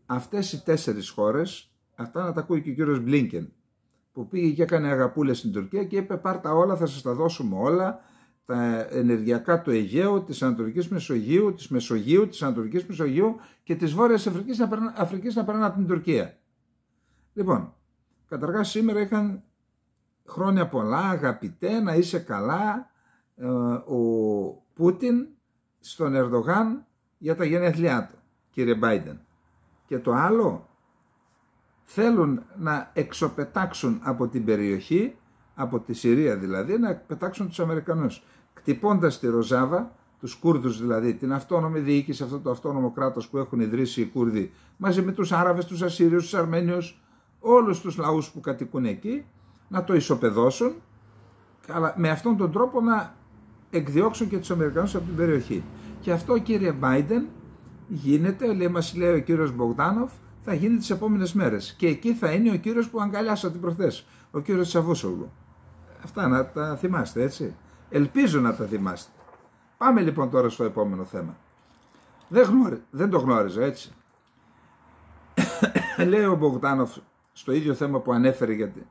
αυτές οι τέσσερις χώρες, αυτά να τα ακούει και ο κύριος Μπλίνκεν, που πήγε και έκανε αγαπούλες στην Τουρκία και είπε πάρτα όλα, θα σας τα δώσουμε όλα, τα ενεργειακά του Αιγαίου, της Ανατολικής Μεσογείου, της Μεσογείου, της Ανατολικής Μεσογείου και της Βόρειας Αφρικής να περνάνε, Αφρικής να περνάνε από την Τουρκία. Λοιπόν, καταρχάς σήμερα είχαν χρόνια πολλά, αγαπητέ, να είσαι καλά, ε, ο Πούτιν στον Ερδογάν για τα γενέθλιά του, κύριε Μπάιντεν. Και το άλλο, θέλουν να εξοπετάξουν από την περιοχή, από τη Συρία δηλαδή, να πετάξουν τους Αμερικανούς. Κτυπώντας τη Ροζάβα, τους Κούρδους δηλαδή, την αυτόνομη διοίκηση, αυτό το αυτόνομο κράτος που έχουν ιδρύσει οι Κούρδοι, μαζί με τους Άραβες, τους Ασσύριους, τους Αρμένιους, όλους τους λαούς που κατοικούν εκεί, να το ισοπεδώσουν, αλλά με αυτόν τον τρόπο να εκδιώξουν και τους Αμερικανούς από την περιοχή. Και αυτό κύριε Biden γίνεται, λέει, μας λέει ο κύριος Μπογδάνοφ, θα γίνει τις επόμενες μέρες. Και εκεί θα είναι ο κύριος που αγκαλιάσατε προχθές, ο κύριος Τσαβούσογλου. Αυτά να τα θυμάστε έτσι. Ελπίζω να τα θυμάστε. Πάμε λοιπόν τώρα στο επόμενο θέμα. Δεν, γνώρι, δεν το γνώριζα έτσι. λέει ο Μπογδάνοφ στο ίδιο θέμα που ανέφερε γιατί.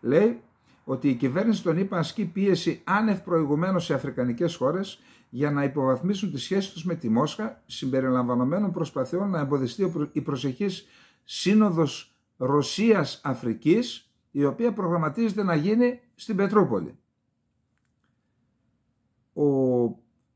Λέει ότι η κυβέρνηση των ΗΠΑ ασκεί πίεση άνευ προηγουμένως σε αφρικανικές χώρες για να υποβαθμίσουν τις σχέσεις τους με τη Μόσχα, συμπεριλαμβανομένων προσπαθειών να εμποδιστεί η προσεχής σύνοδος Ρωσίας-Αφρικής, η οποία προγραμματίζεται να γίνει στην Πετρούπολη. Ο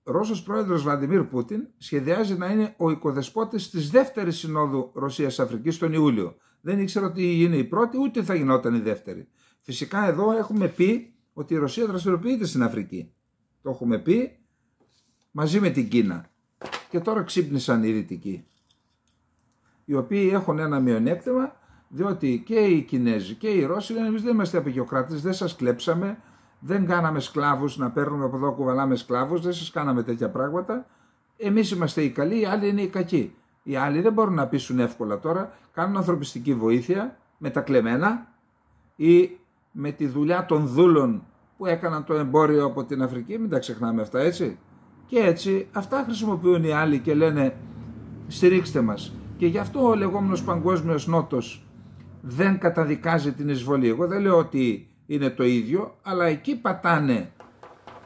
Ρώσος πρόεδρος Βλαντιμίρ Πούτιν σχεδιάζει να είναι ο οικοδεσπότης της δεύτερης συνόδου Ρωσίας-Αφρικής τον Ιούλιο. Δεν ήξερα ότι είναι η πρώτη, ούτε θα γινόταν η δεύτερη. Φυσικά εδώ έχουμε πει ότι η Ρωσία δραστηριοποιείται στην Αφρική. Το έχουμε πει μαζί με την Κίνα. Και τώρα ξύπνησαν οι Δυτικοί. Οι οποίοι έχουν ένα μειονέκτημα διότι και οι Κινέζοι και οι Ρώσοι λένε εμείς δεν είμαστε απεικιοκράτες, δεν σας κλέψαμε, δεν κάναμε σκλάβους να παίρνουμε από εδώ κουβαλάμε σκλάβους, δεν σας κάναμε τέτοια πράγματα. Εμείς είμαστε οι καλοί, οι άλλοι είναι οι κακοί. Οι άλλοι δεν μπορούν να πείσουν εύκολα τώρα, κάνουν ανθρωπιστική βοήθεια, με τα κλεμμένα ή με τη δουλειά των δούλων που έκαναν το εμπόριο από την Αφρική, μην τα ξεχνάμε αυτά έτσι. Και έτσι αυτά χρησιμοποιούν οι άλλοι και λένε στηρίξτε μας. Και γι' αυτό ο λεγόμενος παγκόσμιος νότος δεν καταδικάζει την εισβολή. Εγώ δεν λέω ότι είναι το ίδιο, αλλά εκεί πατάνε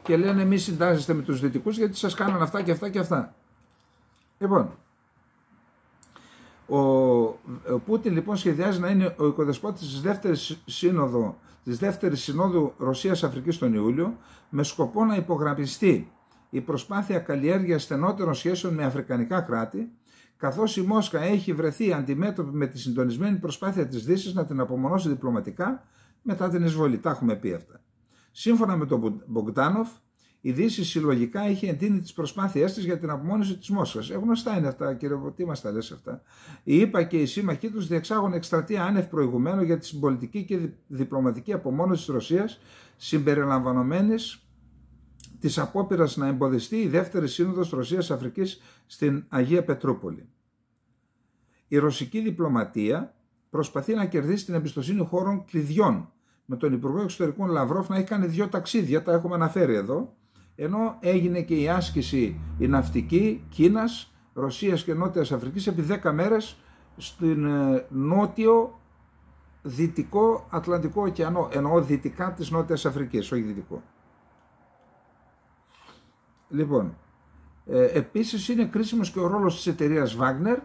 και λένε μη συντάσσεστε με τους δυτικούς γιατί σας κάνουν αυτά και αυτά και αυτά. Λοιπόν, ο, ο Πούτιν λοιπόν σχεδιάζει να είναι ο οικοδεσπότης της δεύτερης σύνοδο της δεύτερης συνόδου Ρωσίας-Αφρικής τον Ιούλιο με σκοπό να υπογραμμιστεί η προσπάθεια καλλιέργεια στενότερων σχέσεων με αφρικανικά κράτη, καθώς η Μόσχα έχει βρεθεί αντιμέτωπη με τη συντονισμένη προσπάθεια της Δύσης να την απομονώσει διπλωματικά μετά την εισβολή. Τα έχουμε πει αυτά. Σύμφωνα με τον Μπογκδάνοφ, η Δύση συλλογικά έχει εντείνει τις προσπάθειές της για την απομόνωση της Μόσχας. Ε, γνωστά είναι αυτά, κύριε Τι μας τα λες αυτά. Οι ΗΠΑ και οι σύμμαχοί τους διεξάγουν εκστρατεία άνευ προηγουμένου για την πολιτική και διπλωματική απομόνωση της Ρωσίας, συμπεριλαμβανομένης της απόπειρας να εμποδιστεί η δεύτερη σύνοδος Ρωσία-Αφρική στην Αγία Πετρούπολη. Η ρωσική διπλωματία προσπαθεί να κερδίσει την εμπιστοσύνη χώρων κλειδιών, με τον Υπουργό Εξωτερικών Λαυρόφ να έχει κάνει δύο ταξίδια, τα έχουμε αναφέρει εδώ, ενώ έγινε και η άσκηση η ναυτική Κίνας, Ρωσίας και Νότιας Αφρικής επί 10 μέρες στην ε, νότιο δυτικό Ατλαντικό ωκεανό, εννοώ δυτικά της Νότιας Αφρικής, όχι δυτικό. Λοιπόν, ε, επίσης είναι κρίσιμος και ο ρόλος της εταιρείας Wagner,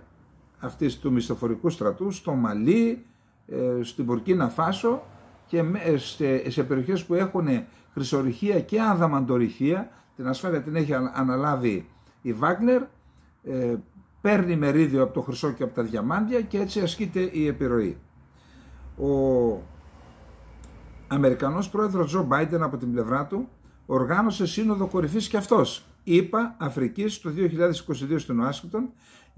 αυτής του μισθοφορικού στρατού, στο Μαλί, ε, στην Πορκίνα Φάσο και σε, σε περιοχές που έχουν χρυσορυχία και αδαμαντορυχία, την ασφάλεια την έχει αναλάβει η Βάγνερ, ε, παίρνει μερίδιο από το χρυσό και από τα διαμάντια και έτσι ασκείται η επιρροή. Ο Αμερικανός πρόεδρος Τζο Μπάιντεν από την πλευρά του οργάνωσε σύνοδο κορυφής και αυτός, είπα Αφρικής το 2022 στην Ουάσιγκτον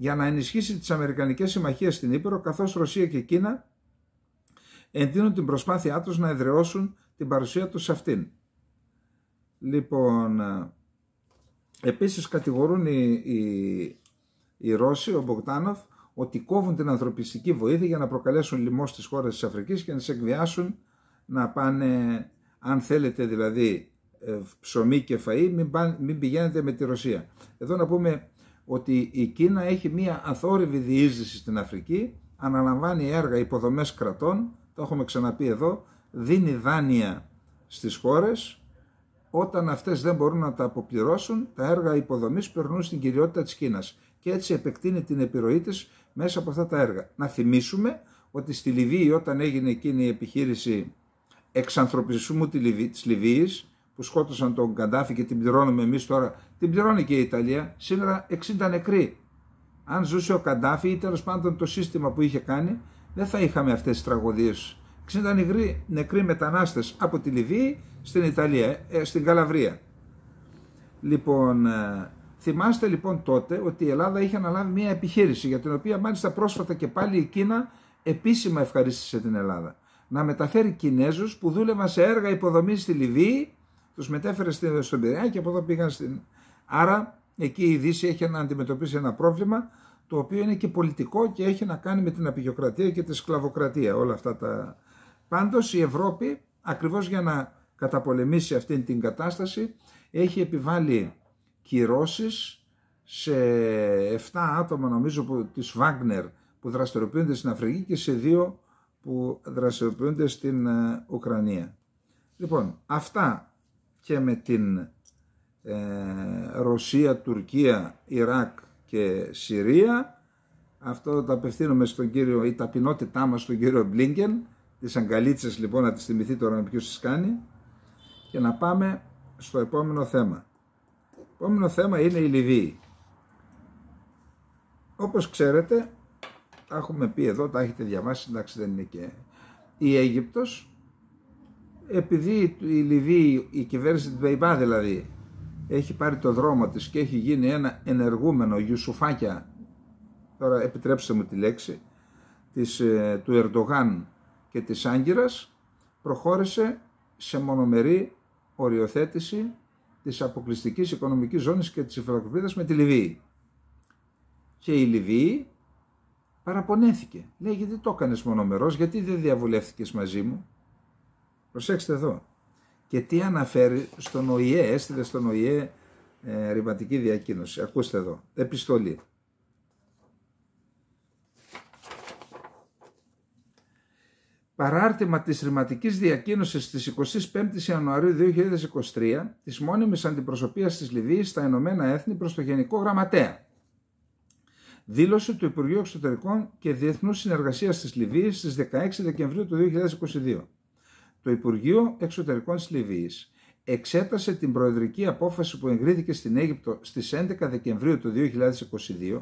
για να ενισχύσει τις Αμερικανικές συμμαχίες στην Ήπειρο καθώς Ρωσία και Κίνα εντείνουν την προσπάθειά τους να εδραιώσουν την παρουσία τους σε αυτήν. Λοιπόν, ε, επίσης κατηγορούν οι, οι, οι Ρώσοι, ο Μποκτάνοφ, ότι κόβουν την ανθρωπιστική βοήθεια για να προκαλέσουν λοιμό στις χώρες της Αφρικής και να σε εκβιάσουν να πάνε, αν θέλετε δηλαδή, ε, ψωμί και φαΐ, μην, μην πηγαίνετε με τη Ρωσία. Εδώ να πούμε ότι η Κίνα έχει μία αθόρυβη διείσδυση στην Αφρική, αναλαμβάνει έργα υποδομές κρατών, το έχουμε ξαναπεί εδώ, δίνει δάνεια στις χώρες, όταν αυτές δεν μπορούν να τα αποπληρώσουν, τα έργα υποδομής περνούν στην κυριότητα της Κίνας και έτσι επεκτείνει την επιρροή της μέσα από αυτά τα έργα. Να θυμίσουμε ότι στη Λιβύη όταν έγινε εκείνη η επιχείρηση εξανθρωπισμού της Λιβύης, που σκότωσαν τον Καντάφη και την πληρώνουμε εμείς τώρα, την πληρώνει και η Ιταλία, σήμερα 60 νεκροί. Αν ζούσε ο Καντάφη ή τέλος πάντων το σύστημα που είχε κάνει, δεν θα είχαμε αυτές τις τραγωδίες. 60 νεκροί, νεκροί μετανάστες από τη Λιβύη στην Ιταλία, ε, στην Καλαβρία. Λοιπόν, ε, θυμάστε λοιπόν τότε ότι η Ελλάδα είχε αναλάβει μια επιχείρηση για την οποία μάλιστα πρόσφατα και πάλι η Κίνα επίσημα ευχαρίστησε την Ελλάδα. Να μεταφέρει Κινέζους που δούλευαν σε έργα υποδομής στη Λιβύη τους μετέφερε στον Πειραιά και από εδώ πήγαν στην... Άρα εκεί η Δύση έχει να αντιμετωπίσει ένα πρόβλημα το οποίο είναι και πολιτικό και έχει να κάνει με την απεικιοκρατία και τη σκλαβοκρατία όλα αυτά τα... Πάντως η Ευρώπη ακριβώς για να καταπολεμήσει αυτή την κατάσταση έχει επιβάλει κυρώσεις σε 7 άτομα νομίζω που, της Βάγνερ που δραστηριοποιούνται στην Αφρική και σε δύο που δραστηριοποιούνται στην ε, Ουκρανία. Λοιπόν, αυτά και με την ε, Ρωσία, Τουρκία, Ιράκ και Συρία. Αυτό το απευθύνομαι στον κύριο, η ταπεινότητά μας στον κύριο Μπλίνκεν, τις αγκαλίτσες λοιπόν να τις θυμηθεί τώρα με ποιος τις κάνει και να πάμε στο επόμενο θέμα. Το επόμενο θέμα είναι η Λιβύη. Όπως ξέρετε, τα έχουμε πει εδώ, τα έχετε διαβάσει, εντάξει δεν είναι και... Η Αίγυπτος επειδή η Λιβύη, η κυβέρνηση του Μπεϊμπά δηλαδή, έχει πάρει το δρόμο της και έχει γίνει ένα ενεργούμενο γιουσουφάκια, τώρα επιτρέψτε μου τη λέξη, της, ε, του Ερντογάν και της Άγκυρας, προχώρησε σε μονομερή οριοθέτηση της αποκλειστικής οικονομικής ζώνης και της υφαλοκρηπίδας με τη Λιβύη. Και η Λιβύη παραπονέθηκε. Λέει γιατί το έκανες μονομερός, γιατί δεν διαβουλεύτηκες μαζί μου. Προσέξτε εδώ. Και τι αναφέρει στον ΟΗΕ, έστειλε στον ΟΗΕ ε, ρηματική διακοίνωση. Ακούστε εδώ, επιστολή. Παράρτημα της ρηματικής διακοίνωσης της 25 Ιανουαρίου 2023 της μόνιμης αντιπροσωπείας της Λιβύης στα Ηνωμένα Έθνη προς το Γενικό Γραμματέα. Δήλωση του Υπουργείου Εξωτερικών και Διεθνούς Συνεργασίας της Λιβύης στις 16 Δεκεμβρίου του 2022. Το Υπουργείο Εξωτερικών της Λιβύης εξέτασε την προεδρική απόφαση που εγκρίθηκε στην Αίγυπτο στις 11 Δεκεμβρίου του 2022,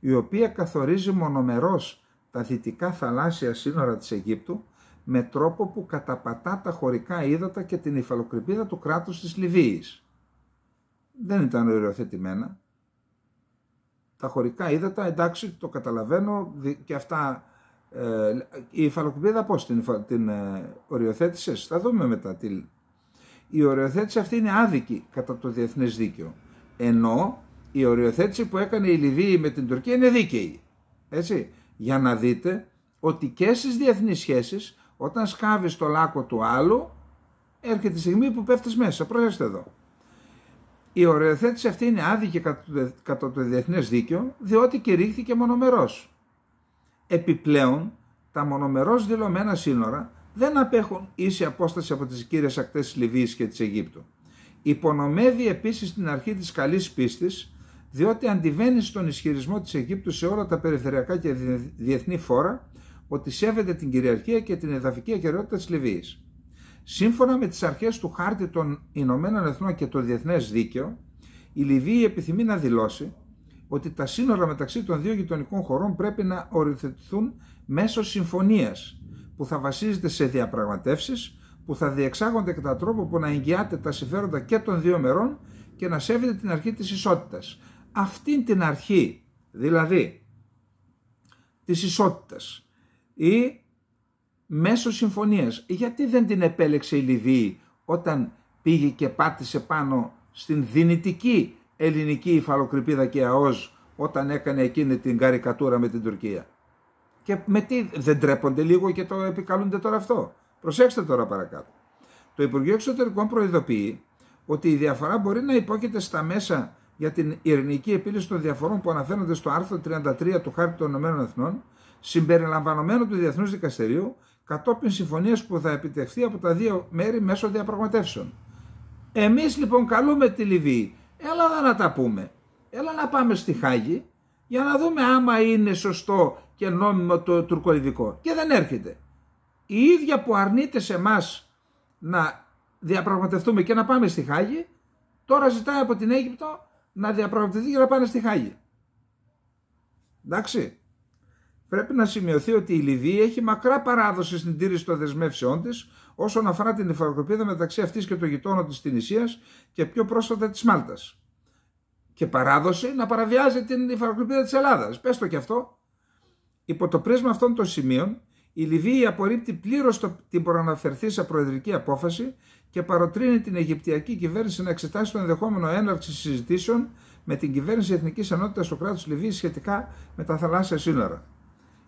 η οποία καθορίζει μονομερός τα δυτικά θαλάσσια σύνορα της Αιγύπτου με τρόπο που καταπατά τα χωρικά ύδατα και την υφαλοκρηπίδα του κράτους της Λιβύης. Δεν ήταν οριοθετημένα. Τα χωρικά ύδατα, εντάξει, το καταλαβαίνω και αυτά. Ε, η υφαλοκρηπίδα πώς την, την ε, οριοθέτησες, θα δούμε μετά τι. Η οριοθέτηση αυτή είναι άδικη κατά το διεθνές δίκαιο. Ενώ η οριοθέτηση που έκανε η Λιβύη με την Τουρκία είναι δίκαιη. Έτσι για να δείτε ότι και στις διεθνείς σχέσεις όταν σκάβεις το λάκκο του άλλου έρχεται η στιγμή που πέφτεις μέσα. Πρόσεχτε εδώ. Η οριοθέτηση αυτή είναι άδικη κατά το διεθνές δίκαιο διότι κηρύχθηκε μονομερός. Επιπλέον τα μονομερός δηλωμένα σύνορα δεν απέχουν ίση απόσταση από τις κύριες ακτές της Λιβύης και της Αιγύπτου. Υπονομεύει επίσης την αρχή της καλής πίστης διότι αντιβαίνει στον ισχυρισμό της Αιγύπτου σε όλα τα περιφερειακά και διεθνή φόρα ότι σέβεται την κυριαρχία και την εδαφική ακεραιότητα της Λιβύης. Σύμφωνα με τις αρχές του χάρτη των Ηνωμένων Εθνών και το διεθνές δίκαιο, η Λιβύη επιθυμεί να δηλώσει ότι τα σύνορα μεταξύ των δύο γειτονικών χωρών πρέπει να οριοθετηθούν μέσω συμφωνίας που θα βασίζεται σε διαπραγματεύσεις που θα διεξάγονται κατά τρόπο που να εγγυάται τα συμφέροντα και των δύο μερών και να σέβεται την αρχή της ισότητας αυτήν την αρχή, δηλαδή της ισότητας ή μέσω συμφωνίας. Γιατί δεν την επέλεξε η Λιβύη όταν πήγε και πάτησε πάνω στην δυνητική ελληνική υφαλοκρηπίδα και ΑΟΣ όταν έκανε εκείνη την καρικατούρα με την Τουρκία. Και με τι δεν τρέπονται λίγο και το επικαλούνται τώρα αυτό. Προσέξτε τώρα παρακάτω. Το Υπουργείο Εξωτερικών προειδοποιεί ότι η διαφορά μπορεί να υπόκειται στα μέσα για την ειρηνική επίλυση των διαφορών που αναφέρονται στο άρθρο 33 του Χάρτη των Ηνωμένων Εθνών, συμπεριλαμβανομένου του Διεθνούς Δικαστηρίου, κατόπιν συμφωνίας που θα επιτευχθεί από τα δύο μέρη μέσω διαπραγματεύσεων. Εμείς λοιπόν καλούμε τη Λιβύη, έλα εδώ να τα πούμε. Έλα να πάμε στη Χάγη για να δούμε άμα είναι σωστό και νόμιμο το τουρκολιβικό. Και δεν έρχεται. Η ίδια που αρνείται σε εμάς να διαπραγματευτούμε και να πάμε στη Χάγη, τώρα ζητάει από την Αίγυπτο να διαπραγματευτεί για να πάνε στη Χάγη. Εντάξει. Πρέπει να σημειωθεί ότι η Λιβύη έχει μακρά παράδοση στην τήρηση των δεσμεύσεών της όσον αφορά την υφαλοκρηπίδα μεταξύ αυτής και των γειτόνων της Τινησίας και πιο πρόσφατα της Μάλτας. Και παράδοση να παραβιάζει την υφαλοκρηπίδα της Ελλάδας. Πες το και αυτό. Υπό το πρίσμα αυτών των σημείων, η Λιβύη απορρίπτει πλήρως την προαναφερθήσα προεδρική απόφαση και παροτρύνει την Αιγυπτιακή κυβέρνηση να εξετάσει το ενδεχόμενο έναρξη συζητήσεων με την κυβέρνηση Εθνικής Ενότητας του κράτου Λιβύης σχετικά με τα θαλάσσια σύνορα.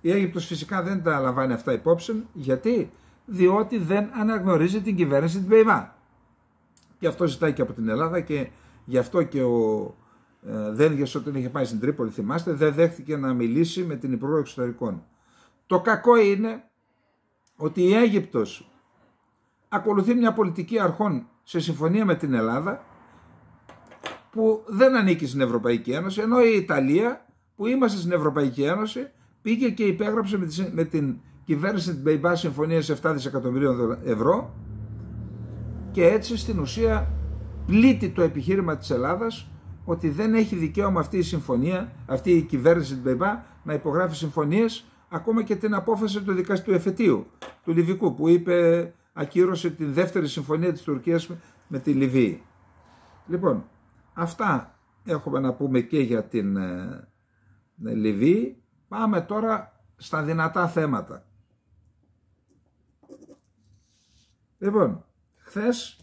Η Αίγυπτος φυσικά δεν τα λαμβάνει αυτά υπόψη. Γιατί; Διότι δεν αναγνωρίζει την κυβέρνηση την ΠΕΙΜΑ. Και αυτό ζητάει και από την Ελλάδα και γι' αυτό και ο ε, Δένδια όταν είχε πάει στην Τρίπολη, θυμάστε, δεν δέχτηκε να μιλήσει με την Υπουργό Εξωτερικών. Το κακό είναι ότι η Αίγυπτος ακολουθεί μια πολιτική αρχών σε συμφωνία με την Ελλάδα που δεν ανήκει στην Ευρωπαϊκή Ένωση, ενώ η Ιταλία που είμαστε στην Ευρωπαϊκή Ένωση πήγε και υπέγραψε με την κυβέρνηση την Μπεϊμπά συμφωνία σε 7 δισεκατομμυρίων ευρώ και έτσι στην ουσία πλήττει το επιχείρημα της Ελλάδας ότι δεν έχει δικαίωμα αυτή η συμφωνία, αυτή η κυβέρνηση την Μπεϊμπά να υπογράφει συμφωνίες ακόμα και την απόφαση του δικαστικού εφετείου του Λιβικού που είπε ακύρωσε τη δεύτερη συμφωνία της Τουρκίας με τη Λιβύη. Λοιπόν, αυτά έχουμε να πούμε και για την ε, Λιβύη. Πάμε τώρα στα δυνατά θέματα. Λοιπόν, χθες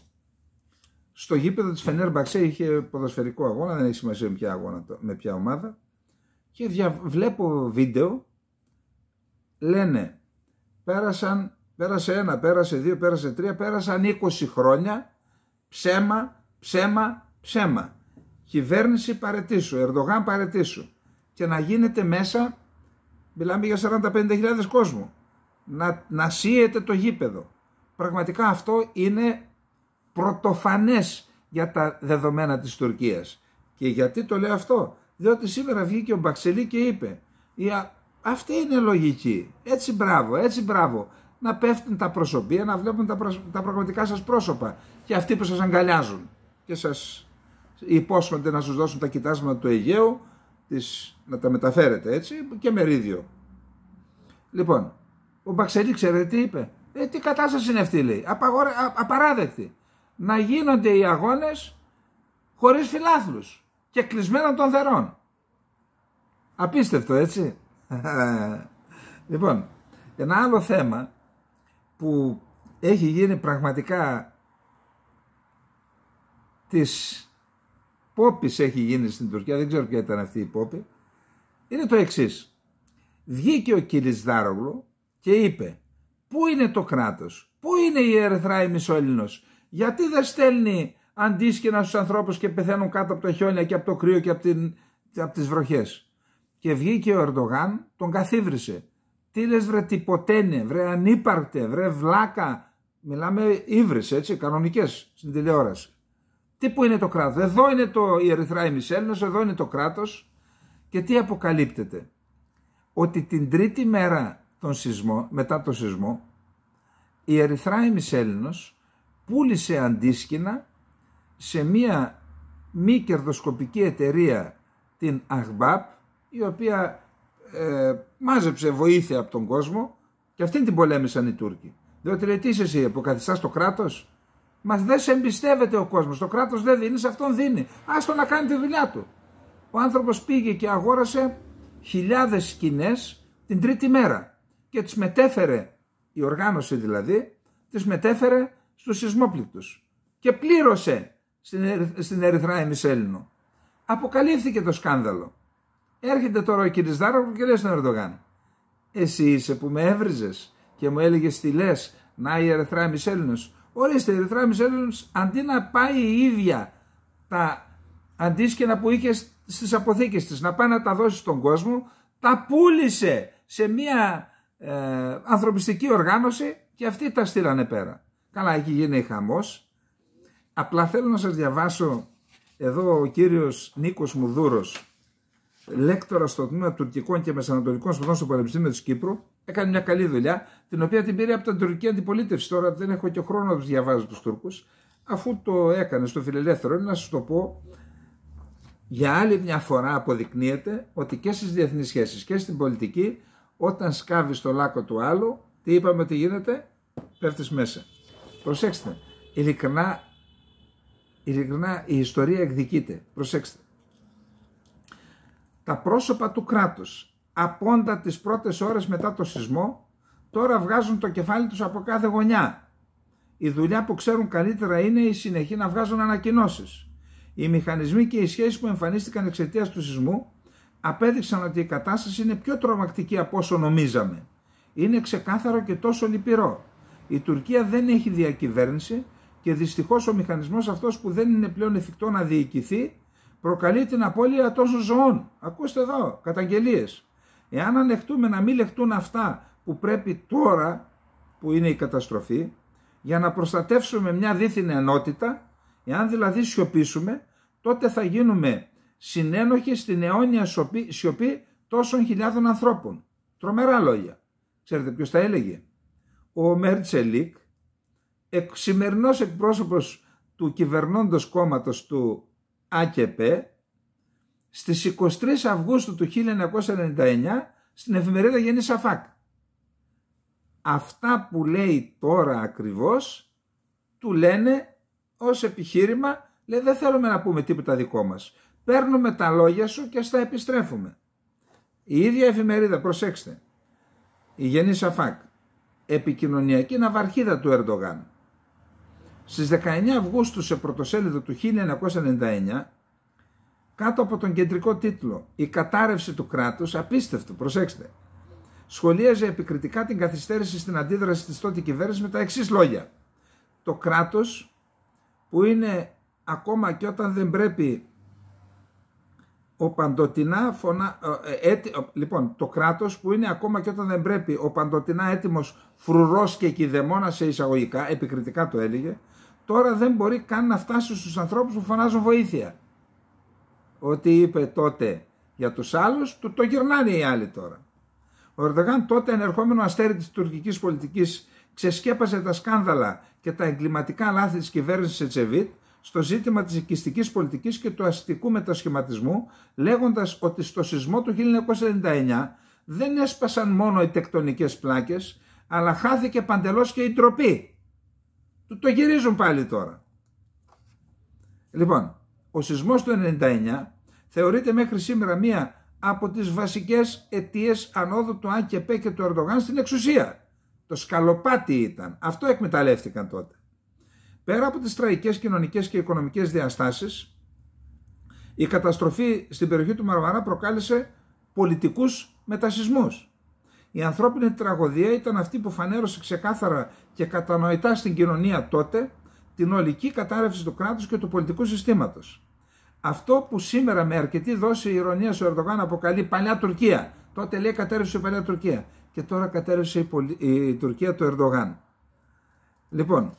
στο γήπεδο της Φενέρ Μπαξέ είχε ποδοσφαιρικό αγώνα, δεν έχει σημασία με ποια, αγώνα, με ποια ομάδα και δια, βλέπω βίντεο λένε πέρασαν, πέρασε ένα, πέρασε δύο, πέρασε τρία, πέρασαν 20 χρόνια ψέμα, ψέμα, ψέμα. Κυβέρνηση παρετήσου, Ερντογάν παρετήσου και να γίνεται μέσα, μιλάμε για 40-50 κόσμο, να, να σύεται το γήπεδο. Πραγματικά αυτό είναι πρωτοφανές για τα δεδομένα της Τουρκίας. Και γιατί το λέω αυτό, διότι σήμερα βγήκε ο Μπαξελή και είπε αυτή είναι λογική, έτσι μπράβο, έτσι μπράβο, να πέφτουν τα προσωπία, να βλέπουν τα, τα πραγματικά σας πρόσωπα και αυτοί που σας αγκαλιάζουν και σας υπόσχονται να σας δώσουν τα κοιτάσματα του Αιγαίου, τις, να τα μεταφέρετε έτσι και μερίδιο. Λοιπόν, ο Μπαξελή ξέρετε τι είπε, ε, τι κατάσταση είναι αυτή λέει, Απαγορε, απαράδεκτη, να γίνονται οι αγώνες χωρίς φιλάθλους και κλεισμένων των θερών. Απίστευτο έτσι. λοιπόν, ένα άλλο θέμα που έχει γίνει πραγματικά της πόπης έχει γίνει στην Τουρκία, δεν ξέρω ποια ήταν αυτή η πόπη, είναι το εξής. Βγήκε ο κύριος Δάρογλου και είπε πού είναι το κράτος, πού είναι η Ερυθράη Μισόλυνος, γιατί δεν στέλνει αντίσκηνα στους ανθρώπους και πεθαίνουν κάτω από τα χιόνια και από το κρύο και από, την, από τις βροχές; Και βγήκε ο Ερντογάν, τον καθίβρισε. Τι λες βρε τυποτένε, βρε ανύπαρκτε, βρε βλάκα. Μιλάμε ύβρις έτσι, κανονικές στην τηλεόραση. Τι που είναι το κράτος; Εδώ είναι το, η Ερυθρά Μισέλνος, εδώ είναι το κράτος. Και τι αποκαλύπτεται; Ότι την τρίτη μέρα τον σεισμό, μετά το σεισμό, η Ερυθρά Έλληνος πούλησε αντίσκηνα σε μία μη κερδοσκοπική εταιρεία την Αγμπάπ η οποία ε, μάζεψε βοήθεια από τον κόσμο και αυτήν την πολέμησαν οι Τούρκοι. Διότι λέει τι είσαι εσύ, αποκαθιστάς το κράτος; Μα δεν σε εμπιστεύεται ο κόσμος. Το κράτος δεν δίνει, σε αυτόν δίνει. Άστο να κάνει τη δουλειά του. Ο άνθρωπος πήγε και αγόρασε χιλιάδες σκηνές την τρίτη μέρα και τις μετέφερε, η οργάνωση δηλαδή, τις μετέφερε στους σεισμόπληκτους και πλήρωσε στην, στην Ερυθρά Εμισέλινο. Αποκαλύφθηκε το σκάνδαλο. Έρχεται τώρα ο κύριος Δάρογλου και λέει στον Ερντογάν εσύ είσαι που με έβριζες και μου έλεγες τι λες, να η Ερυθρά Μισέλινος. Ορίστε η Ερυθρά Μισέλινος αντί να πάει η ίδια τα αντίσκηνα που είχε στις αποθήκες της να πάει να τα δώσει στον κόσμο τα πούλησε σε μια ε, ανθρωπιστική οργάνωση και αυτοί τα στείλανε πέρα. Καλά εκεί γίνει χαμός. Απλά θέλω να σας διαβάσω εδώ ο κύριος Νίκος Μουδούρος λέκτορας στο τμήμα τουρκικών και μεσανατολικών σπουδών στο Πανεπιστήμιο της Κύπρου. Έκανε μια καλή δουλειά, την οποία την πήρε από την τουρκική αντιπολίτευση. Τώρα δεν έχω και χρόνο να τους διαβάζω τους Τούρκους. Αφού το έκανε στο φιλελεύθερο, να σας το πω, για άλλη μια φορά αποδεικνύεται ότι και στις διεθνείς σχέσεις και στην πολιτική, όταν σκάβεις στο λάκκο του άλλου, τι είπαμε ότι γίνεται, πέφτεις μέσα. Προσέξτε, ειλικρινά, ειλικρινά η ιστορία εκδικείται. Προσέξτε τα πρόσωπα του κράτους απόντα τις πρώτες ώρες μετά το σεισμό τώρα βγάζουν το κεφάλι τους από κάθε γωνιά. Η δουλειά που ξέρουν καλύτερα είναι η συνεχή να βγάζουν ανακοινώσεις. Οι μηχανισμοί και οι σχέσεις που εμφανίστηκαν εξαιτίας του σεισμού απέδειξαν ότι η κατάσταση είναι πιο τρομακτική από όσο νομίζαμε. Είναι ξεκάθαρο και τόσο λυπηρό. Η Τουρκία δεν έχει διακυβέρνηση και δυστυχώς ο μηχανισμός αυτός που δεν είναι πλέον εφικτό να διοικηθεί προκαλεί την απώλεια τόσων ζωών. Ακούστε εδώ, καταγγελίες. Εάν ανεχτούμε να μην λεχτούν αυτά που πρέπει τώρα, που είναι η καταστροφή, για να προστατεύσουμε μια δίθυνη ενότητα, εάν δηλαδή σιωπήσουμε, τότε θα γίνουμε συνένοχοι στην αιώνια σιωπή τόσων χιλιάδων ανθρώπων. Τρομερά λόγια. Ξέρετε ποιος τα έλεγε; Ο Μέρτσελικ, σημερινός εκπρόσωπος του κυβερνώντος κόμματος του ΑΚΕΠΕ στις 23 Αυγούστου του 1999 στην εφημερίδα Γενή Σαφάκ. Αυτά που λέει τώρα ακριβώς του λένε ως επιχείρημα λέει δεν θέλουμε να πούμε τίποτα δικό μας. Παίρνουμε τα λόγια σου και στα επιστρέφουμε. Η ίδια εφημερίδα, προσέξτε, η Γενή Σαφάκ, επικοινωνιακή ναυαρχίδα του Ερντογάν. Στις 19 Αυγούστου σε πρωτοσέλιδο του 1999 κάτω από τον κεντρικό τίτλο «Η κατάρρευση του κράτους», απίστευτο, προσέξτε. σχολίαζε επικριτικά την καθυστέρηση στην αντίδραση της τότε κυβέρνησης με τα εξής λόγια. Το κράτος που είναι ακόμα και όταν δεν πρέπει ο παντοτινά φωνα... Ε, ε, λοιπόν, το κράτος που είναι ακόμα και όταν δεν πρέπει ο παντοτινά έτοιμος φρουρός και κηδεμόνα σε εισαγωγικά, επικριτικά το έλεγε, τώρα δεν μπορεί καν να φτάσει στους ανθρώπους που φωνάζουν βοήθεια. Ό,τι είπε τότε για τους άλλους, του το γυρνάνε οι άλλοι τώρα. Ο Ερντογάν τότε ενερχόμενο αστέρι της τουρκικής πολιτικής ξεσκέπασε τα σκάνδαλα και τα εγκληματικά λάθη της κυβέρνησης Ετσεβίτ στο ζήτημα της οικιστικής πολιτικής και του αστικού μετασχηματισμού λέγοντας ότι στο σεισμό του 1999 δεν έσπασαν μόνο οι τεκτονικές πλάκες αλλά χάθηκε παντελώς και η τροπή. Του το γυρίζουν πάλι τώρα. Λοιπόν, ο σεισμός του 1999 θεωρείται μέχρι σήμερα μία από τις βασικές αιτίες ανόδου του ΑΚΕΠ και του Ερντογάν στην εξουσία. Το σκαλοπάτι ήταν. Αυτό εκμεταλλεύτηκαν τότε. Πέρα από τις τραγικές κοινωνικές και οικονομικές διαστάσεις, η καταστροφή στην περιοχή του Μαρμαρά προκάλεσε πολιτικούς μετασυσμούς. Η ανθρώπινη τραγωδία ήταν αυτή που φανέρωσε ξεκάθαρα και κατανοητά στην κοινωνία τότε την ολική κατάρρευση του κράτους και του πολιτικού συστήματος. Αυτό που σήμερα με αρκετή δόση ηρωνίας ο Ερντογάν αποκαλεί παλιά Τουρκία. Τότε λέει κατέρευσε η παλιά Τουρκία. Και τώρα κατέρευσε η, η Τουρκία του Ερντογάν. Λοιπόν,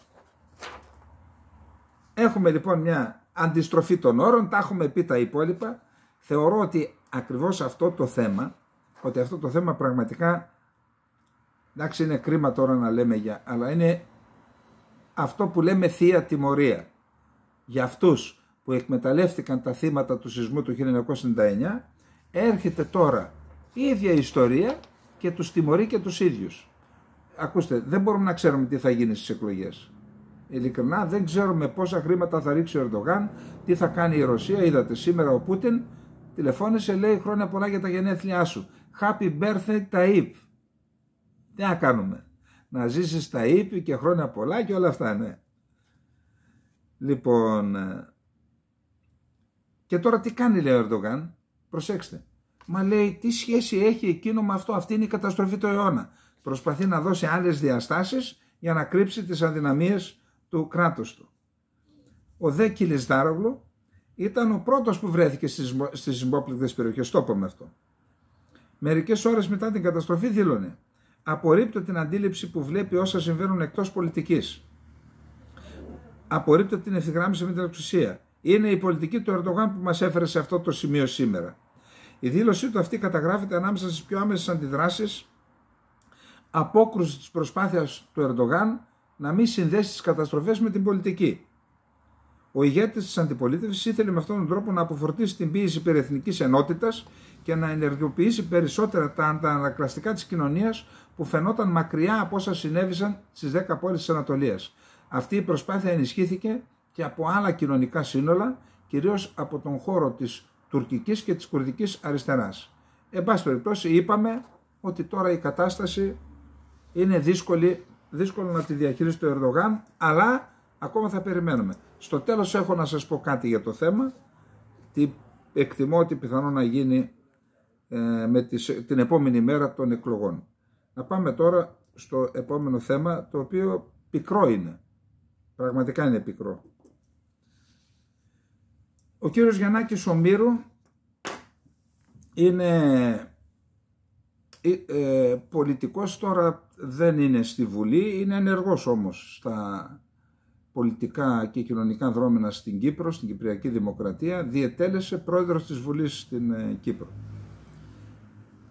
Έχουμε λοιπόν μια αντιστροφή των όρων, τα έχουμε πει τα υπόλοιπα. Θεωρώ ότι ακριβώς αυτό το θέμα, ότι αυτό το θέμα πραγματικά, εντάξει είναι κρίμα τώρα να λέμε για, αλλά είναι αυτό που λέμε θεία τιμωρία. Για αυτούς που εκμεταλλεύτηκαν τα θύματα του σεισμού του 1999, έρχεται τώρα η ίδια ιστορία και τους τιμωρεί και τους ίδιους. Ακούστε, δεν μπορούμε να ξέρουμε τι θα γίνει στις εκλογές ειλικρινά δεν ξέρουμε πόσα χρήματα θα ρίξει ο Ερντογάν, τι θα κάνει η Ρωσία. Είδατε σήμερα ο Πούτιν τηλεφώνησε, λέει χρόνια πολλά για τα γενέθλιά σου. Happy birthday Taib. Τι να κάνουμε; Να ζήσεις Taib και χρόνια πολλά και όλα αυτά, ναι. Λοιπόν, ε, και τώρα τι κάνει λέει ο Ερντογάν, προσέξτε. Μα λέει τι σχέση έχει εκείνο με αυτό, αυτή είναι η καταστροφή του αιώνα. Προσπαθεί να δώσει άλλες διαστάσεις για να κρύψει τις αδυναμίες του κράτους του. Ο Δε Κιλισδάρογλου ήταν ο πρώτος που βρέθηκε στις συμπόπληκτες περιοχές, το είπαμε αυτό. Μερικές ώρες μετά την καταστροφή δήλωνε «Απορρίπτω την αντίληψη που βλέπει όσα συμβαίνουν εκτός πολιτικής. Απορρίπτω την ευθυγράμμιση με την εξουσία. Είναι η πολιτική του Ερντογάν που μας έφερε σε αυτό το σημείο σήμερα. Η δήλωσή του αυτή καταγράφεται ανάμεσα στις πιο άμεσες αντιδράσεις απόκρουση της προσπάθειας του Ερντογάν να μην συνδέσει τις καταστροφές με την πολιτική. Ο ηγέτης της αντιπολίτευσης ήθελε με αυτόν τον τρόπο να αποφορτήσει την πίεση περιεθνική ενότητας και να ενεργοποιήσει περισσότερα τα αντανακλαστικά της κοινωνίας που φαινόταν μακριά από όσα συνέβησαν στις 10 πόλεις της Ανατολίας. Αυτή η προσπάθεια ενισχύθηκε και από άλλα κοινωνικά σύνολα, κυρίως από τον χώρο της τουρκικής και της κουρδικής αριστεράς. Εν πάση περιπτώσει, είπαμε ότι τώρα η κατάσταση είναι δύσκολη δύσκολο να τη διαχειρίσει το Ερντογάν, αλλά ακόμα θα περιμένουμε. Στο τέλος έχω να σας πω κάτι για το θέμα, τι εκτιμώ ότι πιθανό να γίνει ε, με τις, την επόμενη μέρα των εκλογών. Να πάμε τώρα στο επόμενο θέμα, το οποίο πικρό είναι. Πραγματικά είναι πικρό. Ο κύριος Γιαννάκης Ομήρου είναι ε, ε, πολιτικός τώρα δεν είναι στη Βουλή, είναι ενεργός όμως στα πολιτικά και κοινωνικά δρόμενα στην Κύπρο, στην Κυπριακή Δημοκρατία, διετέλεσε πρόεδρος της Βουλής στην ε, Κύπρο.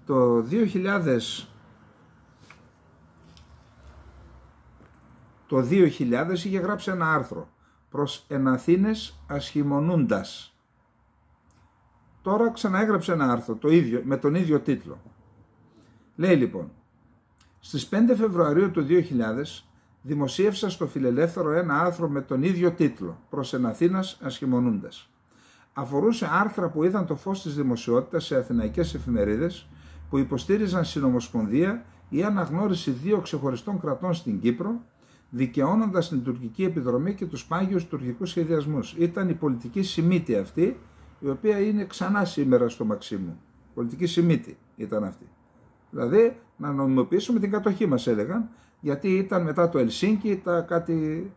Το 2000, το 2000 είχε γράψει ένα άρθρο προς εναθήνες ασχημονούντας. Τώρα ξαναέγραψε ένα άρθρο το ίδιο, με τον ίδιο τίτλο. Λέει λοιπόν, στις 5 Φεβρουαρίου του 2000 δημοσίευσα στο Φιλελεύθερο ένα άρθρο με τον ίδιο τίτλο «Προς εν Αθήνας ασχημονούντας». Αφορούσε άρθρα που είδαν το φως της δημοσιότητας σε αθηναϊκές εφημερίδες που υποστήριζαν συνομοσπονδία ή αναγνώριση δύο ξεχωριστών κρατών στην Κύπρο, δικαιώνοντας την τουρκική επιδρομή και τους πάγιους τουρκικούς σχεδιασμούς. Ήταν η πολιτική σημίτη αυτή, η οποία είναι ξανά σήμερα στο Μαξίμου. Πολιτική σημίτη ήταν αυτή. Δηλαδή να νομιμοποιήσουμε την κατοχή μας έλεγαν, γιατί ήταν μετά το Ελσίνκι τα κάτι,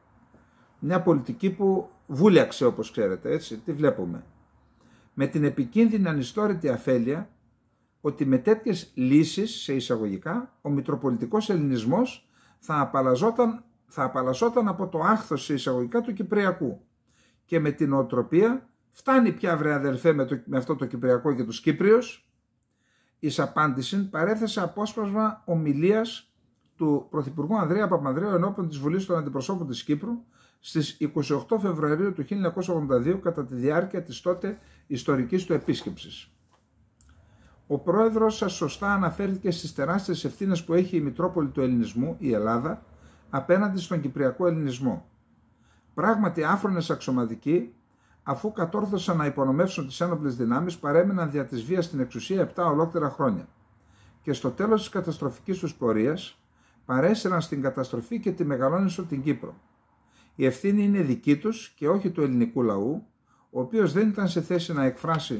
μια πολιτική που βούλιαξε όπως ξέρετε, έτσι, τι βλέπουμε. Με την επικίνδυνη ανιστόρητη αφέλεια ότι με τέτοιες λύσεις, σε εισαγωγικά, ο μητροπολιτικός ελληνισμός θα απαλλαζόταν, θα απαλλαζόταν από το άχθος σε εισαγωγικά του Κυπριακού και με την οτροπία φτάνει πια βρε αδελφέ με, το, με αυτό το Κυπριακό και τους Κύπριους εις απάντηση παρέθεσε απόσπασμα ομιλίας του Πρωθυπουργού Ανδρέα Παπανδρέου ενώπιον της Βουλής των Αντιπροσώπων της Κύπρου στις 28 Φεβρουαρίου του 1982 κατά τη διάρκεια της τότε ιστορικής του επίσκεψης. Ο πρόεδρος σας σωστά αναφέρθηκε στις τεράστιες ευθύνες που έχει η Μητρόπολη του Ελληνισμού, η Ελλάδα, απέναντι στον Κυπριακό Ελληνισμό. Πράγματι άφρονες αξιωματικοί αφού κατόρθωσαν να υπονομεύσουν τις ένοπλες δυνάμεις, παρέμειναν δια της βίας στην εξουσία 7 ολόκληρα χρόνια. Και στο τέλος της καταστροφικής τους πορείας, παρέσυραν στην καταστροφή και τη μεγαλώνισο την Κύπρο. Η ευθύνη είναι δική τους και όχι του ελληνικού λαού, ο οποίος δεν ήταν σε θέση να εκφράσει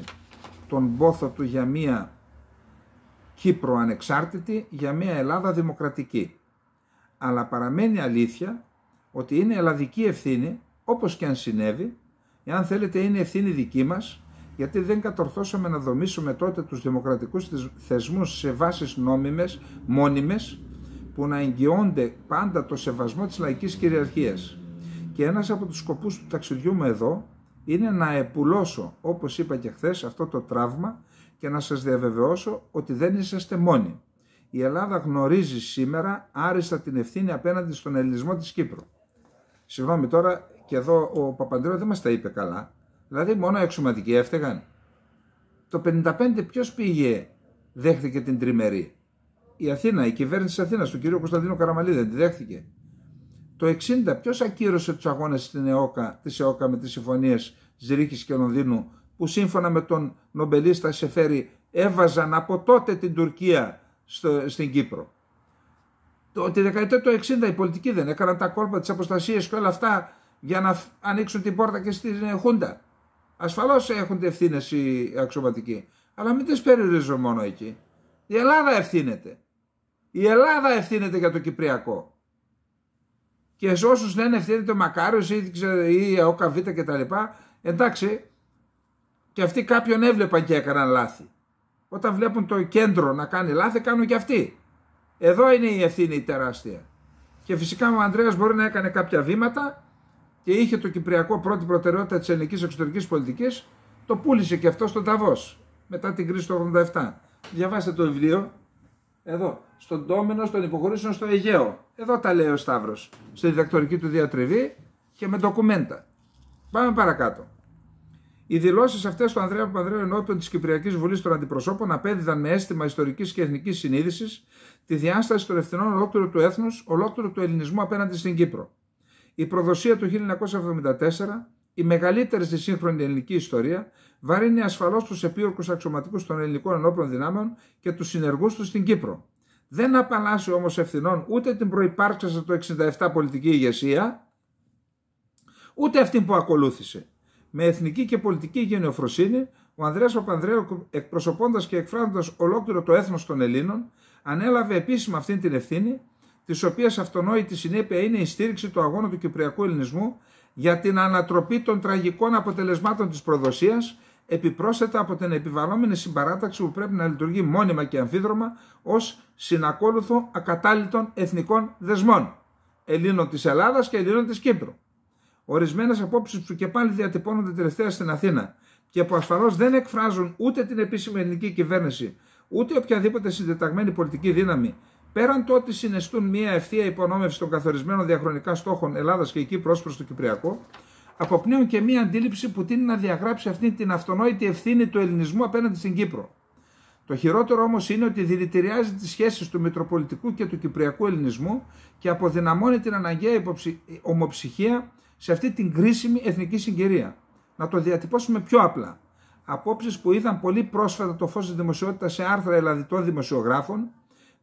τον πόθο του για μία Κύπρο ανεξάρτητη, για μία Ελλάδα δημοκρατική. Αλλά παραμένει αλήθεια ότι είναι ελλαδική ευθύνη, όπως και αν συνέβη, Εάν θέλετε είναι ευθύνη δική μας, γιατί δεν κατορθώσαμε να δομήσουμε τότε τους δημοκρατικούς θεσμούς σε βάσεις νόμιμες, μόνιμες, που να εγγυώνται πάντα το σεβασμό της λαϊκής κυριαρχίας. Και ένας από τους σκοπούς του ταξιδιού μου εδώ είναι να επουλώσω, όπως είπα και χθες, αυτό το τραύμα και να σας διαβεβαιώσω ότι δεν είσαστε μόνοι. Η Ελλάδα γνωρίζει σήμερα άριστα την ευθύνη απέναντι στον ελληνισμό της Κύπρου. Συγγνώμη τώρα, και εδώ ο Παπαντρέου δεν μας τα είπε καλά, δηλαδή μόνο οι εξωματικοί έφταιγαν. Το 55 ποιος πήγε, δέχτηκε την τριμερή. Η Αθήνα, η κυβέρνηση της Αθήνας, του κ. Κωνσταντίνο Καραμαλή δεν τη δέχτηκε. Το 60 ποιος ακύρωσε τους αγώνες στην ΕΟΚΑ, της ΕΟΚΑ με τις συμφωνίες Ζηρίχης και Λονδίνου που σύμφωνα με τον νομπελίστα Σεφέρη έβαζαν από τότε την Τουρκία στο, στην Κύπρο. Το, τη δεκαετία του 60 οι πολιτικοί δεν έκαναν τα κόλπα της αποστασίας και όλα αυτά για να ανοίξουν την πόρτα και στην Χούντα. Ασφαλώς έχουν ευθύνες οι αξιωματικοί, αλλά μην τις περιορίζω μόνο εκεί. Η Ελλάδα ευθύνεται. Η Ελλάδα ευθύνεται για το Κυπριακό. Και σε όσους λένε ευθύνεται ο Μακάριος ή, ή ο ΚΒ και τα λοιπά, εντάξει, και αυτοί κάποιον έβλεπαν και έκαναν λάθη. Όταν βλέπουν το κέντρο να κάνει λάθη, κάνουν και αυτοί. Εδώ είναι η ευθύνη η τεράστια. Και φυσικά ο Ανδρέας μπορεί να έκανε κάποια βήματα και είχε το Κυπριακό πρώτη προτεραιότητα της ελληνικής εξωτερικής πολιτικής, το πούλησε και αυτό στον Ταβός μετά την κρίση του 87. Διαβάστε το βιβλίο εδώ. Στον Τόμενο, στον υποχωρήσεων στο Αιγαίο. Εδώ τα λέει ο Σταύρος. Στη διδακτορική του διατριβή και με ντοκουμέντα. Πάμε παρακάτω. Οι δηλώσεις αυτές του Ανδρέα Παπανδρέου ενώπιον της Κυπριακής Βουλής των Αντιπροσώπων απέδιδαν με αίσθημα ιστορικής και εθνικής συνείδησης τη διάσταση των ευθυνών ολόκληρου του έθνους, ολόκληρου του ελληνισμού απέναντι στην Κύπρο. Η προδοσία του 1974, η μεγαλύτερη στη σύγχρονη ελληνική ιστορία, βαρύνει ασφαλώς τους επίορκους αξιωματικούς των ελληνικών ενόπλων δυνάμεων και τους συνεργούς τους στην Κύπρο. Δεν απαλλάσσει όμως ευθυνών ούτε την προπάρξασα το 67 πολιτική ηγεσία, ούτε αυτή που ακολούθησε. Με εθνική και πολιτική γενεοφροσύνη, ο Ανδρέας Παπανδρέου, εκπροσωπώντας και εκφράζοντας ολόκληρο το έθνος των Ελλήνων, ανέλαβε επίσημα αυτή την ευθύνη της οποίας αυτονόητη συνέπεια είναι η στήριξη του αγώνα του Κυπριακού Ελληνισμού για την ανατροπή των τραγικών αποτελεσμάτων της προδοσίας επιπρόσθετα από την επιβαλλόμενη συμπαράταξη που πρέπει να λειτουργεί μόνιμα και αμφίδρομα ως συνακόλουθο ακατάλητων εθνικών δεσμών Ελλήνων της Ελλάδας και Ελλήνων της Κύπρου. Ορισμένες απόψεις που και πάλι διατυπώνονται τελευταία στην Αθήνα και που ασφαλώς δεν εκφράζουν ούτε την επίσημη ελληνική κυβέρνηση ούτε οποιαδήποτε συντεταγμένη πολιτική δύναμη Πέραν το ότι συναισθούν μια ευθεία υπονόμευση των καθορισμένων διαχρονικά στόχων Ελλάδας και Κύπρου προς το Κυπριακό, αποπνέουν και μια αντίληψη που τίνει να διαγράψει αυτή την αυτονόητη ευθύνη του ελληνισμού απέναντι στην Κύπρο. Το χειρότερο όμως είναι ότι δηλητηριάζει τις σχέσεις του Μητροπολιτικού και του Κυπριακού Ελληνισμού και αποδυναμώνει την αναγκαία ομοψυχία σε αυτή την κρίσιμη εθνική συγκυρία. Να το διατυπώσουμε πιο απλά. Απόψεις που είδαν πολύ πρόσφατα το φως της δημοσιότητας σε άρθρα ελλαδιτών δημοσιογράφων,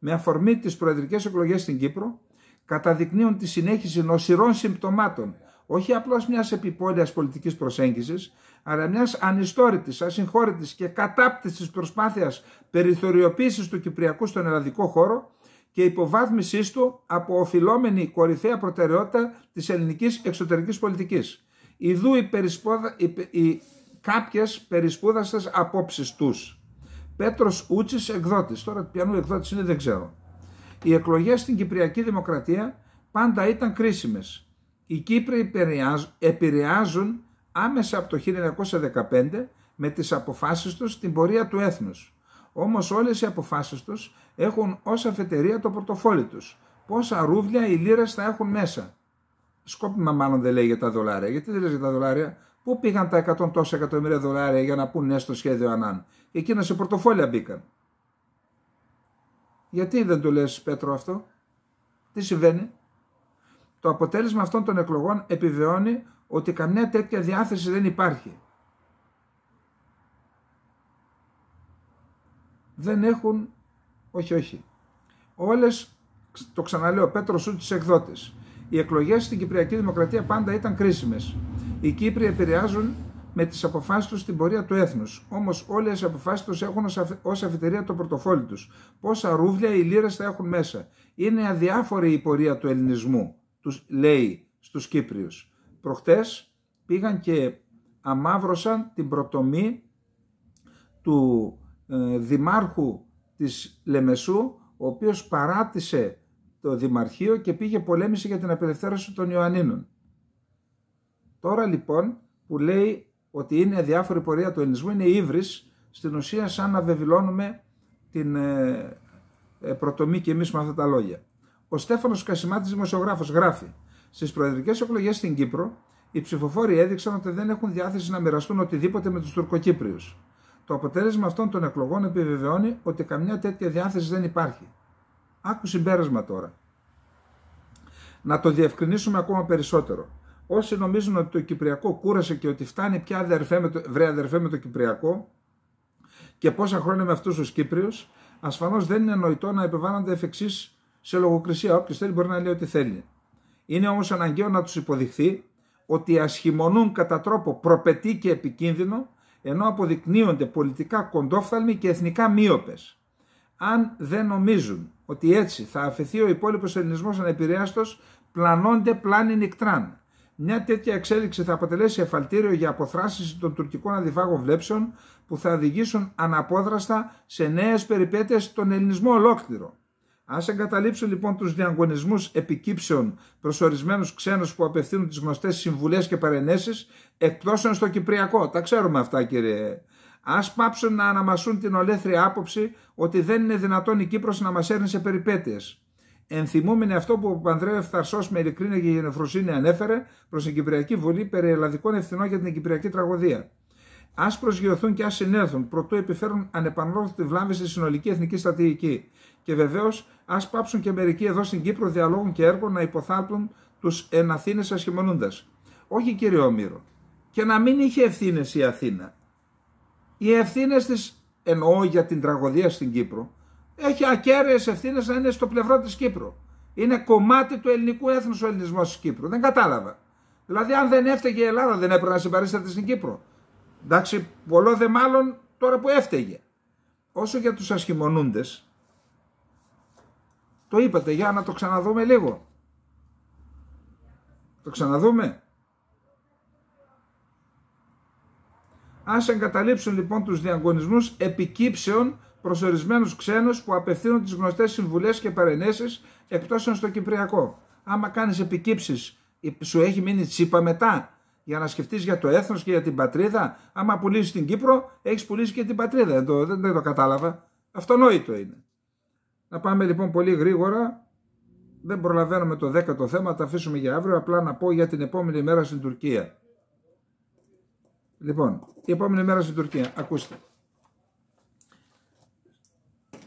με αφορμή τις προεδρικές εκλογές στην Κύπρο καταδεικνύουν τη συνέχιση νοσηρών συμπτωμάτων όχι απλώς μιας επιπόλαιας πολιτικής προσέγγισης, αλλά μιας ανιστόρητης, ασυγχώρητης και κατάπτυσης προσπάθειας περιθωριοποίησης του Κυπριακού στον ελλαδικό χώρο και υποβάθμισής του από οφειλόμενη κορυφαία προτεραιότητα της ελληνικής εξωτερικής πολιτικής. Ιδού οι, οι, οι κάποιες περισπούδαστες απόψεις τους. Πέτρος Ούτσης εκδότης, τώρα πιανού εκδότης είναι δεν ξέρω. Οι εκλογές στην Κυπριακή Δημοκρατία πάντα ήταν κρίσιμες. Οι Κύπροι επηρεάζουν άμεσα από το 1915 με τις αποφάσεις τους την πορεία του έθνους. Όμως όλες οι αποφάσεις τους έχουν ως αφετερία το πορτοφόλι τους. Πόσα ρούβλια οι λίρες θα έχουν μέσα. Σκόπιμα μάλλον δεν λέει για τα δολάρια. Γιατί δεν λέει για τα δολάρια; Πού πήγαν τα 100 τόσα εκατομμύρια δολάρια για να πούν ναι στο σχέδιο Ανάν; Εκείνα σε πορτοφόλια μπήκαν. Γιατί δεν το λες Πέτρο αυτό; Τι συμβαίνει; Το αποτέλεσμα αυτών των εκλογών επιβεβαιώνει ότι καμιά τέτοια διάθεση δεν υπάρχει. Δεν έχουν, όχι όχι, όλες, το ξαναλέω, Πέτρο Σου τις εκδότες. Οι εκλογές στην Κυπριακή Δημοκρατία πάντα ήταν κρίσιμες. Οι Κύπροι επηρεάζουν με τις αποφάσεις τους την πορεία του έθνους. Όμως όλες οι αποφάσεις τους έχουν ως αφιτερία το πορτοφόλι τους. Πόσα ρούβλια οι λίρες θα έχουν μέσα. Είναι αδιάφορη η πορεία του ελληνισμού, τους λέει στους Κύπριους. Προχτές πήγαν και αμάβρωσαν την προτομή του ε, δημάρχου της Λεμεσού, ο οποίος παράτησε το Δημαρχείο και πήγε πολέμηση για την απελευθέρωση των Ιωαννίνων. Τώρα λοιπόν που λέει ότι είναι αδιάφορη πορεία του ελληνισμού είναι ύβρις, στην ουσία σαν να βεβηλώνουμε την ε, ε, προτομή και εμείς με αυτά τα λόγια. Ο Στέφανος Κασιμάτης δημοσιογράφος γράφει στις προεδρικές εκλογές στην Κύπρο οι ψηφοφόροι έδειξαν ότι δεν έχουν διάθεση να μοιραστούν οτιδήποτε με τους Τουρκοκύπριους. Το αποτέλεσμα αυτών των εκλογών επιβεβαιώνει ότι καμιά τέτοια διάθεση δεν υπάρχει. Άκου συμπέρασμα τώρα. Να το διευκρινίσουμε ακόμα περισσότερο. Όσοι νομίζουν ότι το Κυπριακό κούρασε και ότι φτάνει πια αδερφέ με το, βρε αδερφέ με το Κυπριακό και πόσα χρόνια με αυτούς τους Κύπριους, ασφαλώς δεν είναι νοητό να επιβάλλονται εφ' εξής σε λογοκρισία. Όποιος θέλει μπορεί να λέει ό,τι θέλει. Είναι όμως αναγκαίο να τους υποδειχθεί ότι ασχημονούν κατά τρόπο προπετή και επικίνδυνο ενώ αποδεικνύονται πολιτικά κοντόφθαλμοι και εθνικά μείωπες. Αν δεν νομίζουν ότι έτσι θα αφαιθεί ο υπόλοιπος ελληνισμός ανεπηρέαστος, πλανώνται πλάνη νικτράν. Μια τέτοια εξέλιξη θα αποτελέσει εφαλτήριο για αποθράσιση των τουρκικών αντιφάγων βλέψεων που θα οδηγήσουν αναπόδραστα σε νέες περιπέτειες στον ελληνισμό ολόκληρο. Α εγκαταλείψουν λοιπόν τους διαγωνισμούς επικύψεων προς ορισμένους ξένους που απευθύνουν τις γνωστές συμβουλές και παρενέσεις εκπτώσεων στο Κυπριακό. Τα ξέρουμε αυτά κύριε. Α πάψουν να αναμασούν την ολέθρια άποψη ότι δεν είναι δυνατόν η Κύπρος να μας έρνει σε περιπέτειες. Ενθυμούμενοι αυτό που ο Πανδρέου Φθαρσό με ειλικρίνεια και γενεφροσύνη ανέφερε προς την Κυπριακή Βουλή περί ελλαδικών ευθυνών για την Κυπριακή τραγωδία. Α προσγειωθούν και ας συνέλθουν, προτού επιφέρουν ανεπανόρθωτη βλάβη στη συνολική εθνική στρατηγική. Και βεβαίως ας πάψουν και μερικοί εδώ στην Κύπρο διαλόγων και έργων να υποθάλπουν τους εν Αθήνε ασχημονούντας. Όχι κύριε Ομήρο. Και να μην είχε ευθύνες η Αθήνα. Οι ευθύνες της εννοώ για την τραγωδία στην Κύπρο έχει ακέραιες ευθύνες να είναι στο πλευρό της Κύπρου. Είναι κομμάτι του ελληνικού έθνους ο ελληνισμός της Κύπρου. Δεν κατάλαβα. Δηλαδή, αν δεν έφταιγε η Ελλάδα, δεν έπρεπε να συμπαρίσταται στην Κύπρο. Εντάξει, πολλό δε μάλλον τώρα που έφταιγε. Όσο για τους ασχημονούντες, το είπατε, για να το ξαναδούμε λίγο. Το ξαναδούμε. Ας εγκαταλείψουν λοιπόν τους διαγωνισμούς επικύψεων προς ορισμένους ξένους που απευθύνουν τις γνωστές συμβουλές και παρενέσεις εκτός στο Κυπριακό. Άμα κάνεις επικύψεις, σου έχει μείνει τσίπα μετά για να σκεφτείς για το έθνος και για την πατρίδα; Άμα πουλήσεις την Κύπρο, έχεις πουλήσει και την πατρίδα. Δεν το, δεν, δεν το κατάλαβα. Αυτονόητο είναι. Να πάμε λοιπόν πολύ γρήγορα. Δεν προλαβαίνουμε το δέκατο θέμα, τα αφήσουμε για αύριο. Απλά να πω για την επόμενη μέρα στην Τουρκία. Λοιπόν, η επόμενη μέρα στην Τουρκία. Ακούστε.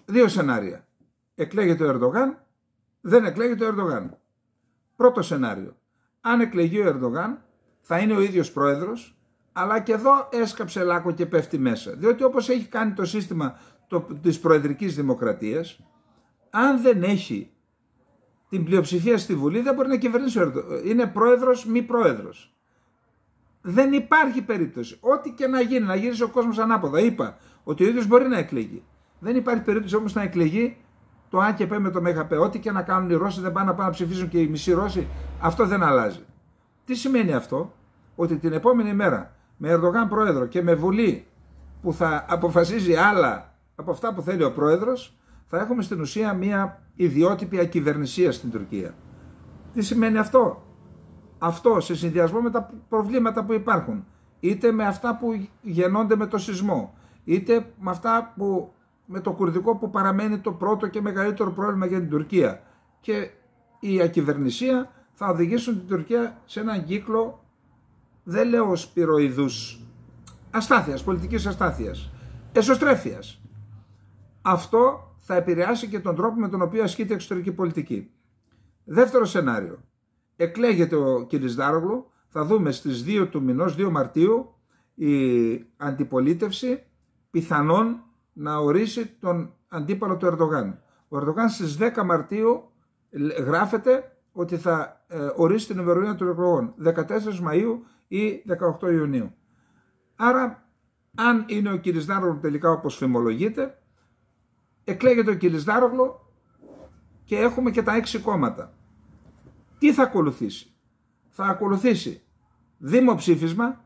Δύο σενάρια. Εκλέγεται ο Ερντογάν, δεν εκλέγεται ο Ερντογάν. Πρώτο σενάριο. Αν εκλεγεί ο Ερντογάν, θα είναι ο ίδιος πρόεδρος, αλλά και εδώ έσκαψε λάκκο και πέφτει μέσα. Διότι όπως έχει κάνει το σύστημα το, της προεδρικής δημοκρατίας, αν δεν έχει την πλειοψηφία στη Βουλή δεν μπορεί να κυβερνήσει ο Ερντογάν. Είναι πρόεδρος, μη πρόεδρος. Δεν υπάρχει περίπτωση. Ό,τι και να γίνει, να γυρίσει ο κόσμος ανάποδα. Είπα ότι ο ίδιος μπορεί να εκλεγεί. Δεν υπάρχει περίπτωση όμως να εκλεγεί το Α και Π με το ΜΕΓΑΠ. Ό,τι και να κάνουν οι Ρώσοι δεν πάνε να πάνε να ψηφίσουν και οι μισοί Ρώσοι. Αυτό δεν αλλάζει. Τι σημαίνει αυτό, ότι την επόμενη μέρα με Ερντογάν πρόεδρο και με Βουλή που θα αποφασίζει άλλα από αυτά που θέλει ο πρόεδρος, θα έχουμε στην ουσία μια ιδιότυπη ακυβερνησία στην Τουρκία. Τι σημαίνει αυτό; Αυτό σε συνδυασμό με τα προβλήματα που υπάρχουν, είτε με αυτά που γεννώνται με το σεισμό, είτε με αυτά που με το κουρδικό που παραμένει το πρώτο και μεγαλύτερο πρόβλημα για την Τουρκία. Και η ακυβερνησία θα οδηγήσουν την Τουρκία σε έναν κύκλο, δεν λέω σπυροειδούς, αστάθειας, πολιτικής αστάθειας, εσωστρέφειας. Αυτό θα επηρεάσει και τον τρόπο με τον οποίο ασκείται η εξωτερική πολιτική. Δεύτερο σενάριο. Εκλέγεται ο κ. Δάρογλου, θα δούμε στις 2 του μηνός, 2 Μαρτίου, η αντιπολίτευση πιθανόν να ορίσει τον αντίπαλο του Ερντογάν. Ο Ερντογάν στις 10 Μαρτίου γράφεται ότι θα ε, ορίσει την ημερομηνία των εκλογών 14 Μαΐου ή 18 Ιουνίου. Άρα αν είναι ο κ. Δάρογλου τελικά όπως φημολογείται εκλέγεται ο Κιλισδάρογλου και έχουμε και τα έξι κόμματα. Τι θα ακολουθήσει; Θα ακολουθήσει δημοψήφισμα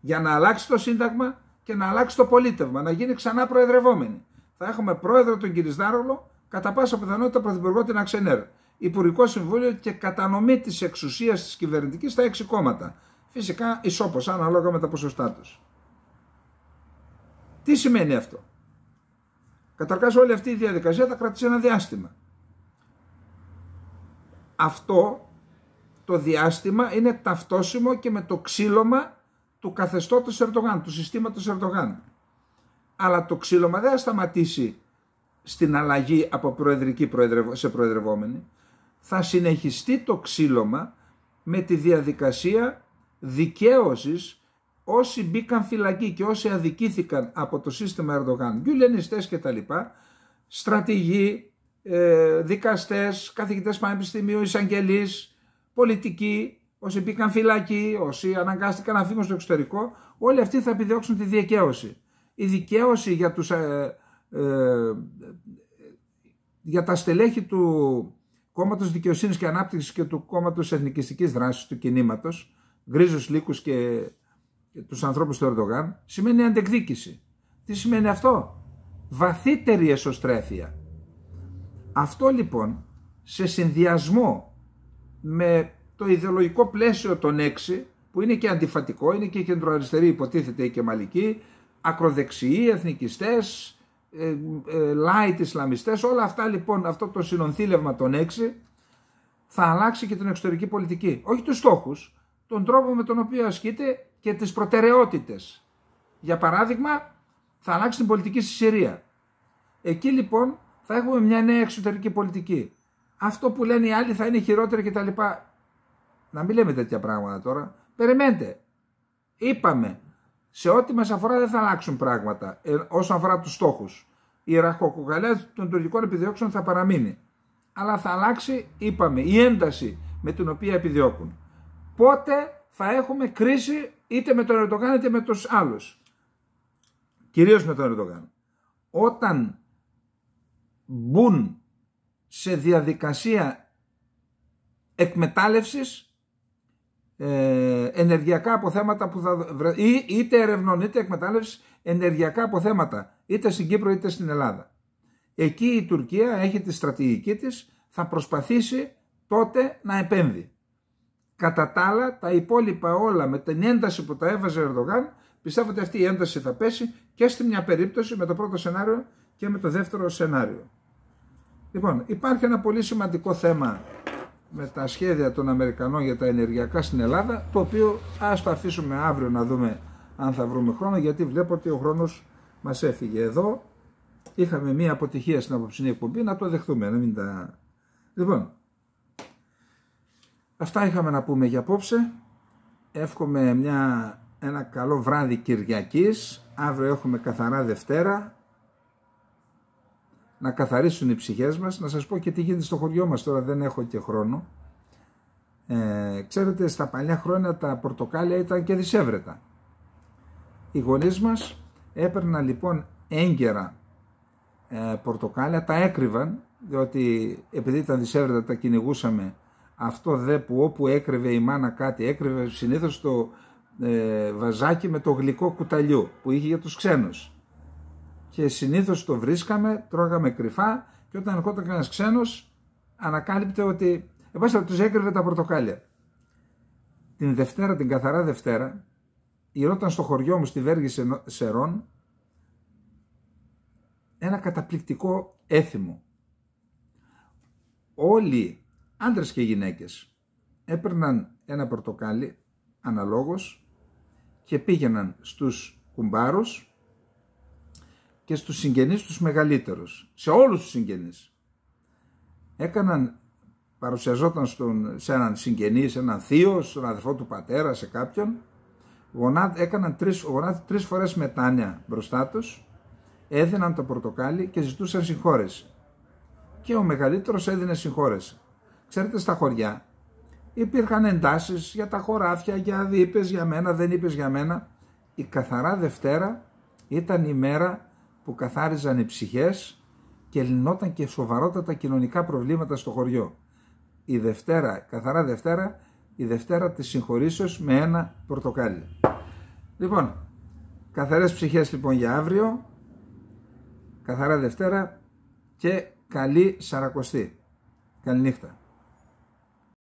για να αλλάξει το σύνταγμα και να αλλάξει το πολίτευμα, να γίνει ξανά προεδρευόμενη. Θα έχουμε πρόεδρο τον Κιλισδάρογλου, κατά πάσα πιθανότητα πρωθυπουργό την Αξενέρ. Υπουργικό Συμβούλιο και κατανομή της εξουσίας της κυβερνητικής στα έξι κόμματα. Φυσικά ισόπως, ανάλογα με τα ποσοστά τους. Τι σημαίνει αυτό; Καταρχάς όλη αυτή η διαδικασία θα κρατήσει ένα διάστημα. Αυτό το διάστημα είναι ταυτόσιμο και με το ξύλωμα του καθεστώτος Ερντογάν, του συστήματος Ερντογάν. Αλλά το ξύλωμα δεν θα σταματήσει στην αλλαγή από προεδρική σε προεδρευόμενη. Θα συνεχιστεί το ξύλωμα με τη διαδικασία δικαίωσης όσοι μπήκαν φυλακοί και όσοι αδικήθηκαν από το σύστημα Ερντογάν, γκουλενιστές και τα λοιπά, στρατηγοί, ε, δικαστές, καθηγητές πανεπιστημίου, εισαγγελείς, πολιτικοί, όσοι μπήκαν φυλακοί, όσοι αναγκάστηκαν να φύγουν στο εξωτερικό, όλοι αυτοί θα επιδιώξουν τη δικαίωση. Η δικαίωση για, τους, ε, ε, για τα στελέχη του κόμματος δικαιοσύνης και ανάπτυξης και του κόμματος εθνικιστικής δράσης του κινήματος, γκρίζους λύκους και τους ανθρώπους του Ερντογάν σημαίνει αντεκδίκηση. Τι σημαίνει αυτό; Βαθύτερη εσωστρέφεια. Αυτό λοιπόν σε συνδυασμό με το ιδεολογικό πλαίσιο των έξι που είναι και αντιφατικό, είναι και κεντροαριστερή υποτίθεται και μαλική, ακροδεξιοί, εθνικιστές, ε, ε, light Ισλαμιστές, όλα αυτά λοιπόν, αυτό το συνονθήλευμα των έξι θα αλλάξει και την εξωτερική πολιτική. Όχι τους στόχους, τον τρόπο με τον οποίο ασκείται και τις προτεραιότητες. Για παράδειγμα, θα αλλάξει την πολιτική στη Συρία. Εκεί λοιπόν θα έχουμε μια νέα εξωτερική πολιτική. Αυτό που λένε οι άλλοι θα είναι χειρότερο κτλ. Να μην λέμε τέτοια πράγματα τώρα. Περιμένετε. Είπαμε, σε ό,τι μας αφορά δεν θα αλλάξουν πράγματα ε, όσον αφορά τους στόχους. Η ραχοκοκαλιά των τουρκικών επιδιώξεων θα παραμείνει. Αλλά θα αλλάξει, είπαμε, η ένταση με την οποία επιδιώκουν. Πότε θα έχουμε κρίση είτε με τον Ερντογάν είτε με τους άλλους. Κυρίως με τον Ερντογάν. Όταν μπουν σε διαδικασία εκμετάλλευσης ε, ενεργειακά αποθέματα που θα ή, είτε ερευνών είτε εκμετάλλευσης ενεργειακά αποθέματα είτε στην Κύπρο είτε στην Ελλάδα. Εκεί η Τουρκία έχει τη στρατηγική της, θα προσπαθήσει τότε να επέμβει. Κατά τα άλλα, τα υπόλοιπα όλα με την ένταση που τα έβαζε ο Ερδογάν, πιστεύω ότι αυτή η ένταση θα πέσει και στη μια περίπτωση με το πρώτο σενάριο και με το δεύτερο σενάριο. Λοιπόν, υπάρχει ένα πολύ σημαντικό θέμα με τα σχέδια των Αμερικανών για τα ενεργειακά στην Ελλάδα, το οποίο ας το αφήσουμε αύριο να δούμε αν θα βρούμε χρόνο, γιατί βλέπω ότι ο χρόνος μας έφυγε εδώ. Είχαμε μία αποτυχία στην απόψινή εκπομπή, να το δεχτούμε, να μην τα... Λοιπόν, Αυτά είχαμε να πούμε για απόψε. Εύχομαι μια, ένα καλό βράδυ Κυριακής. Αύριο έχουμε καθαρά Δευτέρα. Να καθαρίσουν οι ψυχές μας. Να σας πω και τι γίνεται στο χωριό μας τώρα, δεν έχω και χρόνο. Ε, ξέρετε, στα παλιά χρόνια τα πορτοκάλια ήταν και δισεύρετα. Οι γονείς μας έπαιρναν λοιπόν έγκαιρα ε, πορτοκάλια, τα έκρυβαν, διότι επειδή ήταν δισεύρετα τα κυνηγούσαμε, αυτό δε που όπου έκρυβε η μάνα κάτι, έκρυβε συνήθως το ε, βαζάκι με το γλυκό κουταλιού που είχε για τους ξένους. Και συνήθως το βρίσκαμε, τρώγαμε κρυφά και όταν ερχόταν κανένας ξένος ανακάλυπτε ότι Εμπάσχετα τους έκρυβε τα πορτοκάλια. Την Δευτέρα, την καθαρά Δευτέρα, γινόταν στο χωριό μου στη Βέργη Σερών ένα καταπληκτικό έθιμο. Όλοι, άντρες και γυναίκες, έπαιρναν ένα πορτοκάλι αναλόγως και πήγαιναν στους κουμπάρους και στους συγγενείς τους μεγαλύτερους, σε όλους τους συγγενείς. Έκαναν παρουσιαζόταν στον, σε έναν συγγενή, σε έναν θείο, στον αδερφό του πατέρα, σε κάποιον. Γονά, έκαναν τρεις, γονάτι τρεις φορές μετάνια μπροστά τους, έδιναν το πορτοκάλι και ζητούσαν συγχώρεση. Και ο μεγαλύτερος έδινε συγχώρεση. Ξέρετε, στα χωριά υπήρχαν εντάσεις για τα χωράφια, για είπες για μένα, δεν είπες για μένα. Η καθαρά Δευτέρα ήταν η μέρα που καθάριζαν οι ψυχές και λυνόταν και σοβαρότατα κοινωνικά προβλήματα στο χωριό η Δευτέρα, καθαρά Δευτέρα, η Δευτέρα της συγχωρήσεως με ένα πορτοκάλι. Λοιπόν, καθαρές ψυχές λοιπόν για αύριο, καθαρά Δευτέρα και καλή Σαρακοστή. Καληνύχτα.